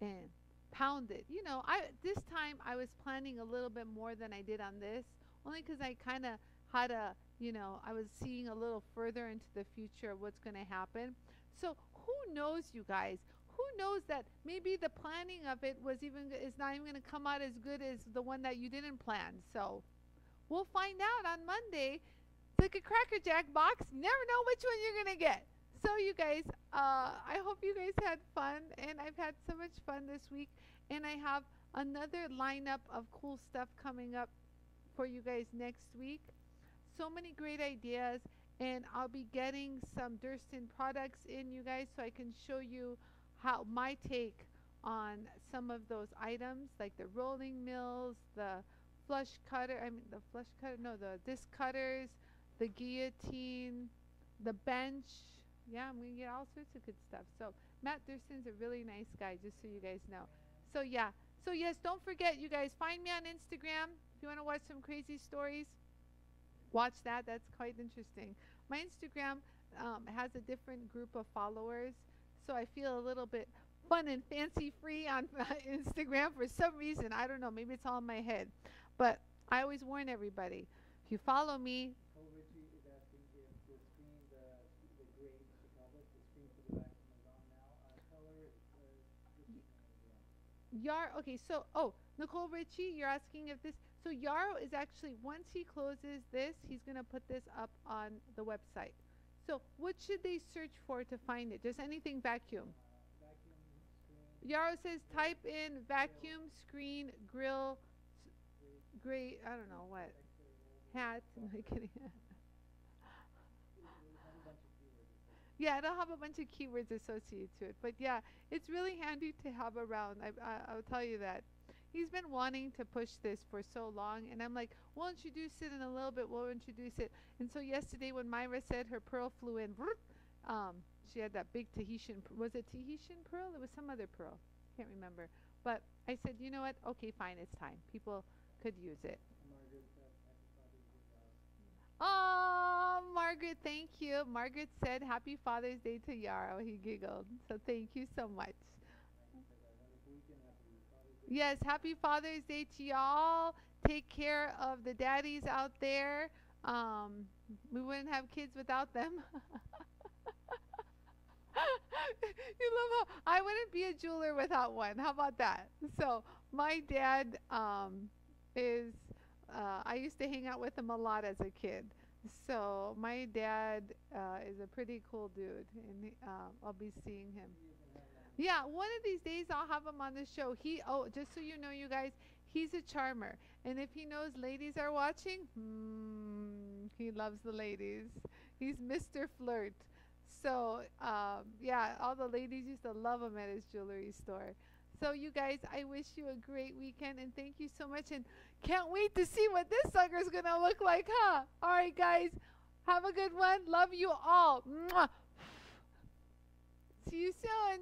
S1: and pound it. You know, I this time I was planning a little bit more than I did on this, only because I kind of had a, you know, I was seeing a little further into the future of what's going to happen. So who knows, you guys? Who knows that maybe the planning of it was even is not even going to come out as good as the one that you didn't plan. So we'll find out on Monday. Like a Cracker Jack box. Never know which one you're going to get. So you guys, uh, I hope you guys had fun, and I've had so much fun this week, and I have another lineup of cool stuff coming up for you guys next week. So many great ideas, and I'll be getting some Durston products in you guys so I can show you how my take on some of those items like the rolling mills, the flush cutter, I mean the flush cutter, no, the disc cutters, the guillotine, the bench. Yeah, I'm gonna get all sorts of good stuff. So Matt Durston's a really nice guy, just so you guys know. So yeah, so yes, don't forget, you guys find me on Instagram if you want to watch some crazy stories. Watch that. That's quite interesting. My Instagram um, has a different group of followers, so I feel a little bit fun and fancy free on Instagram for some reason. I don't know. Maybe it's all in my head, but I always warn everybody: if you follow me,
S2: Cole Ritchie is asking if the screen, the, the gray, she called it, the screen to the back is on now. Uh, tell her, uh, this is again.
S1: Yar. Okay, so oh, Nicole Ritchie, you're asking if this. So Yarrow is actually once he closes this, he's gonna put this up on the website. So what should they search for to find it? Just anything vacuum.
S2: Vacuum
S1: Yarrow says type in vacuum screen grill gray. I don't know what hat. No kidding. Yeah, it'll have a bunch of keywords associated to it. But yeah, it's really handy to have around. I, I, I'll tell you that. He's been wanting to push this for so long, and I'm like, we'll introduce it in a little bit. We'll introduce it. And so yesterday, when Myra said her pearl flew in, um, she had that big Tahitian. Was it Tahitian pearl? It was some other pearl. Can't remember. But I said, you know what? Okay, fine. It's time. People could use it.
S2: Margaret
S1: Margaret, thank you. Margaret said Happy Father's Day to Yarrow. He giggled. So thank you so much.
S2: He said, "Uh, wonderful weekend, happy Father's Day.
S1: Yes, Happy Father's Day to y'all. Take care of the daddies out there. Um, we wouldn't have kids without them. you love how I wouldn't be a jeweler without one. How about that? So my dad um, is. Uh, I used to hang out with him a lot as a kid. So my dad uh, is a pretty cool dude, and he- uh, I'll be seeing him. Yeah, one of these days I'll have him on the show. He oh, just so you know, you guys, he's a charmer, and if he knows ladies are watching, hmm, he loves the ladies. He's Mr. Flirt. So um, yeah, all the ladies used to love him at his jewelry store. So you guys, I wish you a great weekend, and thank you so much, and can't wait to see what this sucker's gonna look like, huh? All right, guys, have a good one. Love you all. Mwah. See you soon.